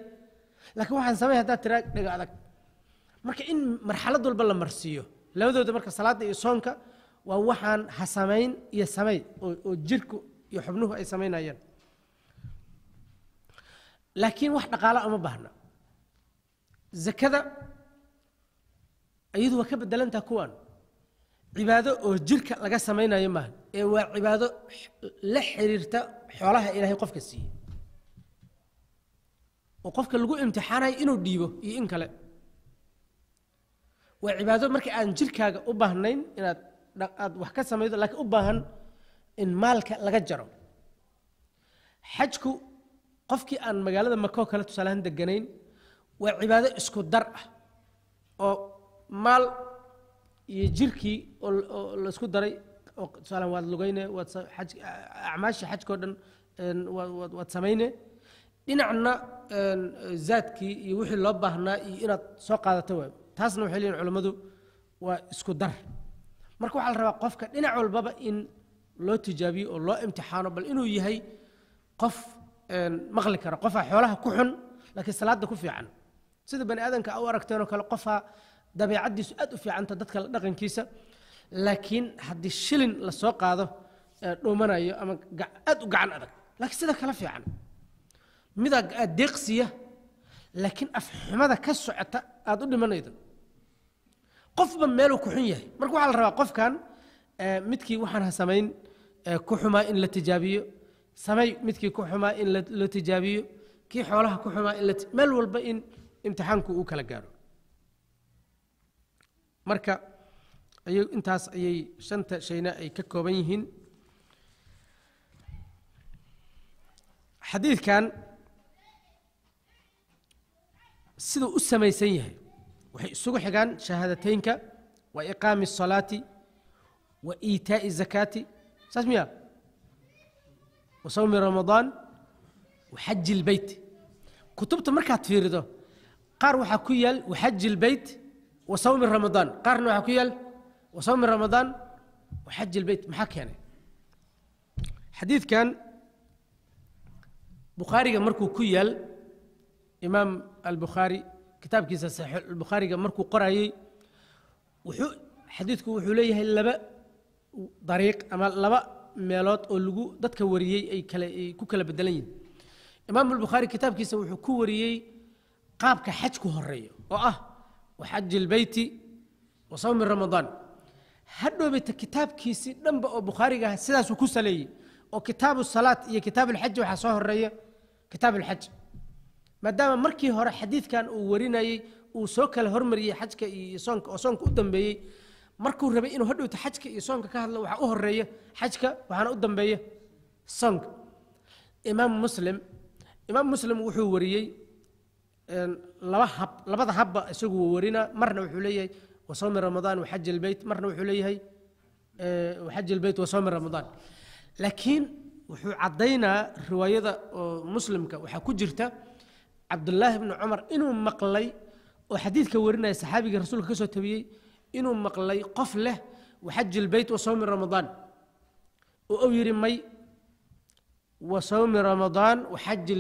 laakiin waxaan samey haddaad tiraa dhega adag. Marka in marxalad walba la marsiiyo labadooda marka salaadda iyo soonka waa waxaan ha samayn iyo samey oo jirku iyo xubnuhu ay samaynayaan. Laakiin wax dhaqaalo ama baahna. Zakada iyadu waa ka bedelantaha kuwan cibaado oo jirka laga samaynayo maaha ee waa cibaado la xiriirta xoolaha ilaahay qofka siiyey. Oo qofka lagu imtixaanayo inuu dhiibo iyo in kale. Waa cibaado marka aan jirkaaga u baahnayn inaad aad wax ka samaydo laakiin u baahan in maalka laga jaro. Xajku qofkii aan magaalada makoo kale tusaalahaan deganayn waa cibaado isku dar ah oo maal iyo jirkii oo daray oo tusaalahan waad lugayne waad aj acmaashii xajkao dhan waad samayne. Dhinacna zaadkii iyo wixii loo baahnaa iyo inaad soo qaadato waay. Taasna waxay leeyihiin culammadu waa isku dar. Marka waxaa la rabaa qofka dhinac walbaba in loo tijaabiyo oo loo imtixaano bal inuu yahay qof maqli kara qofaa xoolaha ku xun laakiin salaada ku fiican. Sida bani a u aragteenoo kale qofaa dabeicaddiisu aad u fiicanta dadka la dhaqankiisa laakiin haddii shilin la qaado dhuumanayo ama aad u gacan adag laakiin sida kala fiican. Midaa aad laakiin afxumada ka socota aad u dhimanaydo. Qofba meeluu ku xun yahay. Marka waxaa la rabaa qofkan midkii waxaan ha samayn ku xumaa in la tijaabiyo. Samay midkii ku xumaa in la tijaabiyo. Kii xoolaha ku xumaa in meel walba in imtixaanku uu kala gaaro marka intaas ayay shanta shayna ay ka kooban yihiin xadiidkan siduu u samaysan yahay waxay isugu xigaan shahaadateynka wa iqaami الsalaati wa iitaaءi الzakaati saas miya wa sawmi ramadaan wa xaji اlbeyt kutubta markaad fiirido qaar waxaa ku yaal wa xaji اlbeyt wa sawmi ramadaan qaarna waxaa ku yaal wa sawmi ramadaan wa xaji اlbeyt maxaa keenay? Xadiidkan bukhaariga markuu ku yaal imaam albukhaari kitaabkiisa saxiixulbukhaariga markuu qorayey wuxuu xadiidku wuxuu leeyahay laba dariiq ama laba meelood oo lagu dadka wariyey ay kale ay ku kala bedelan yihiin imaam albukhaari kitaabkiisa wuxuu ku wariyey qaabka xajku horeeyo oo ah wa xaji ilbeyti wa sawmi ramadaan. Hadhoobeyta kitaabkiisii dhanba oo bukhaariga ah sidaasuu ku saleeyey oo kitaabu salaat iyo kitaabu alxaji waxaa soo horreeya kitaab alxaj maadaama markii hore xadiidkan uu warinayey uu soo kala hormariyey xajka iyo soonka oo soonka u dambeeyey markuu rabay inuu hadhowta xajka iyo soonka ka hadlo waxaa u horreeya xajka waxaana laba hab labada habba isagu wuu marna wuxuu leeyahay wasawmi ramadaan waxaji marna wuxuu leeyahay waxaji wasawmi ramadaan. Laakiin wuxuu caddaynaa riwaayada oo muslimka waxaa ku jirta cabdullaahi bni cumar inuu maqlay oo xadiidka warinaya saxaabigii rasuulka ka tabiyey inuu maqlay qof leh waxaji wasawmi ramadaan. Oo uu yidhi may wasawmi ramadaan waxaji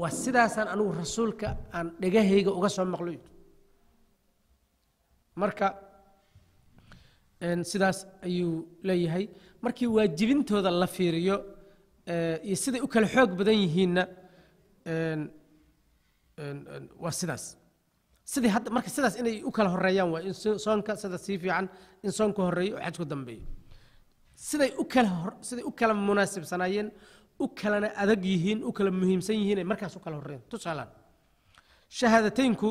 waa sidaasaan anigu rasuulka aan dhegahayga uga soo maqlo marka sidaas ayuu leeyahay. Markii waajibintooda la fiiriyo iyo siday u kala xoog badan yihiinna waa sidaas. Sidii hadda marka sidaas inay u kala horeeyaan waa in soonka sida sii fiican in soonka horeeyo oo xajku dambeeyo. Siday u kala siday u kala munaasibsanaayeen u kalana adag yihiin u kala muhiimsan yihiin ay markaas u kala horreeyaan tusaalaan. Shahaadateynku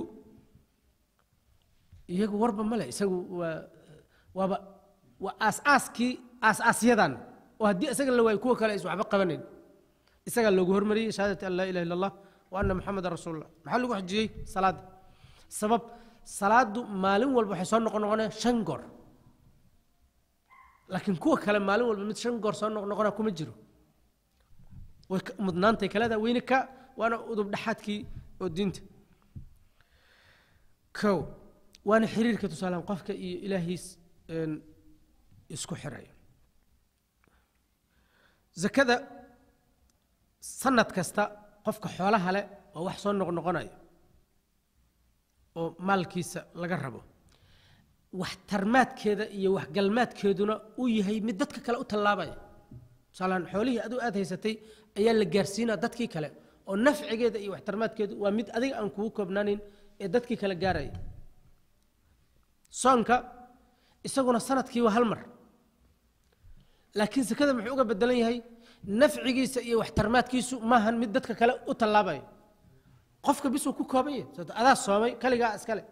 iyagu warba male isagu waa waaba waa aas-aaskii aas-aasyadan oo haddii isaga la waayo kuwa kale aysan waxba qabanayn isagaa loogu hormariyey shahaadati an laa ilaha illa allah wa anna maxamedan rasuulullah maxaa lagu xajiyey? Salaadda sabab salaaddu maalin walba waxay soo noqon noqonaya shan goor. Laakiin kuwa kale maalin walba mid shan goor soo noq noqonaa kuma jiro way mudnaantay kaleda weyne ka waana udub dhexaadkii oo diinta. Kow waana xiriirka tusaalaan qofka iyo ilaahiis isku xiraya. Zakada sanad kasta qofka xoolaha leh waa wax soo noqnoqonaya oo maalkiisa laga rabo. Waxtarmaadkeeda iyo waxgalmaadkeeduna uu yahay mid dadka kale u tallaabaya tusaalaan xoolihii aduu aad haysatay ayaa la gaarsiinaa dadkii kale oo nafcigeeda iyo waxtarmaadkeedu waa mid adiga aan kugu koobnaanin ee dadkii kale gaaraya. Soonka isaguna sannadkii waa hal mar. Laakiin sekada muxuu uga bedelan yahay nafcigiisa iyo waxtarmaadkiisu maahan mid dadka kale u tallaabaya. Qofka bis uu ku kooban adaa soomay kaligaa iskale.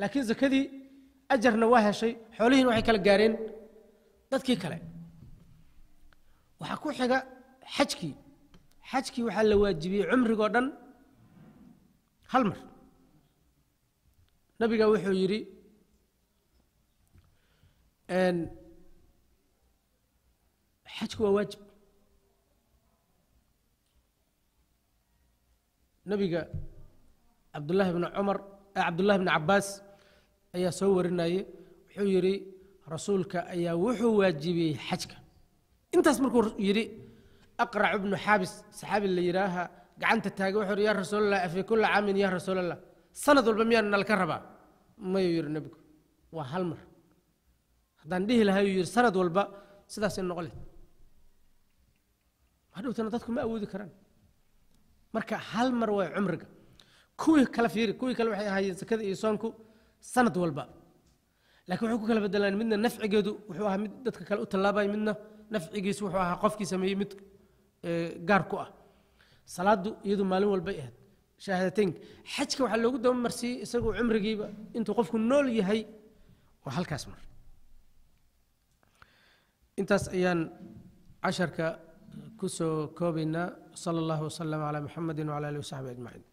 Laakiin zakadii ajarna waa heshay xoolihiina waxay kala gaareen dadkii kale waxaa ku xiga xajkii. Xajkii waxaa la waajibiyey cumrigoo dhan hal mar. Nabiga wuxuu yidhi xajku waa waajib. Nabiga cabdullaahi bni cumar cabdullahi bni cabbaas ayaa soo warinayey wuxuu yidhi rasuulka ayaa wuxuu waajibiyey xajka intaas markuu yidhi aqrac ibnu xaabis saxaabi la yidhaaha gacanta taagay wuxuu yidhi yaa rasuulallah afi kulla caamin yaa rasuulallah. Sanad walba miyaan nalka rabaa? Mayuu yidhi nebigu. Waa hal mar. Haddaan dhihi lahay uu yidhi sanad walba sidaasay noqon lehed hadhowtana dadku ma awoodi karaan. Marka hal mar waa cumriga. Kuwii kale fiiri kuwii kale waxay ahaayeen sakada iyo soonku sanad walba. Laakiin wuxuu ku kala bedelaan midna nafcigeedu wuxuu ahaa mid dadka kale u tallaabaya midna nafcigiisu wuxuu ahaa qofkii sameeyey mid gaar ku ah. Salaadu iyadu maalin walbay ahayd. Shahaadateynka xajka waxaa loogu dabamarsiiyey isagoo cumrigiiba intuu qofku nool yahay waa halkaas mar. Intaas ayaan casharka ku soo koobaynaa. Sala allahu wasalam calaa muxamedi wcala alihi wasaxbi ajmaciin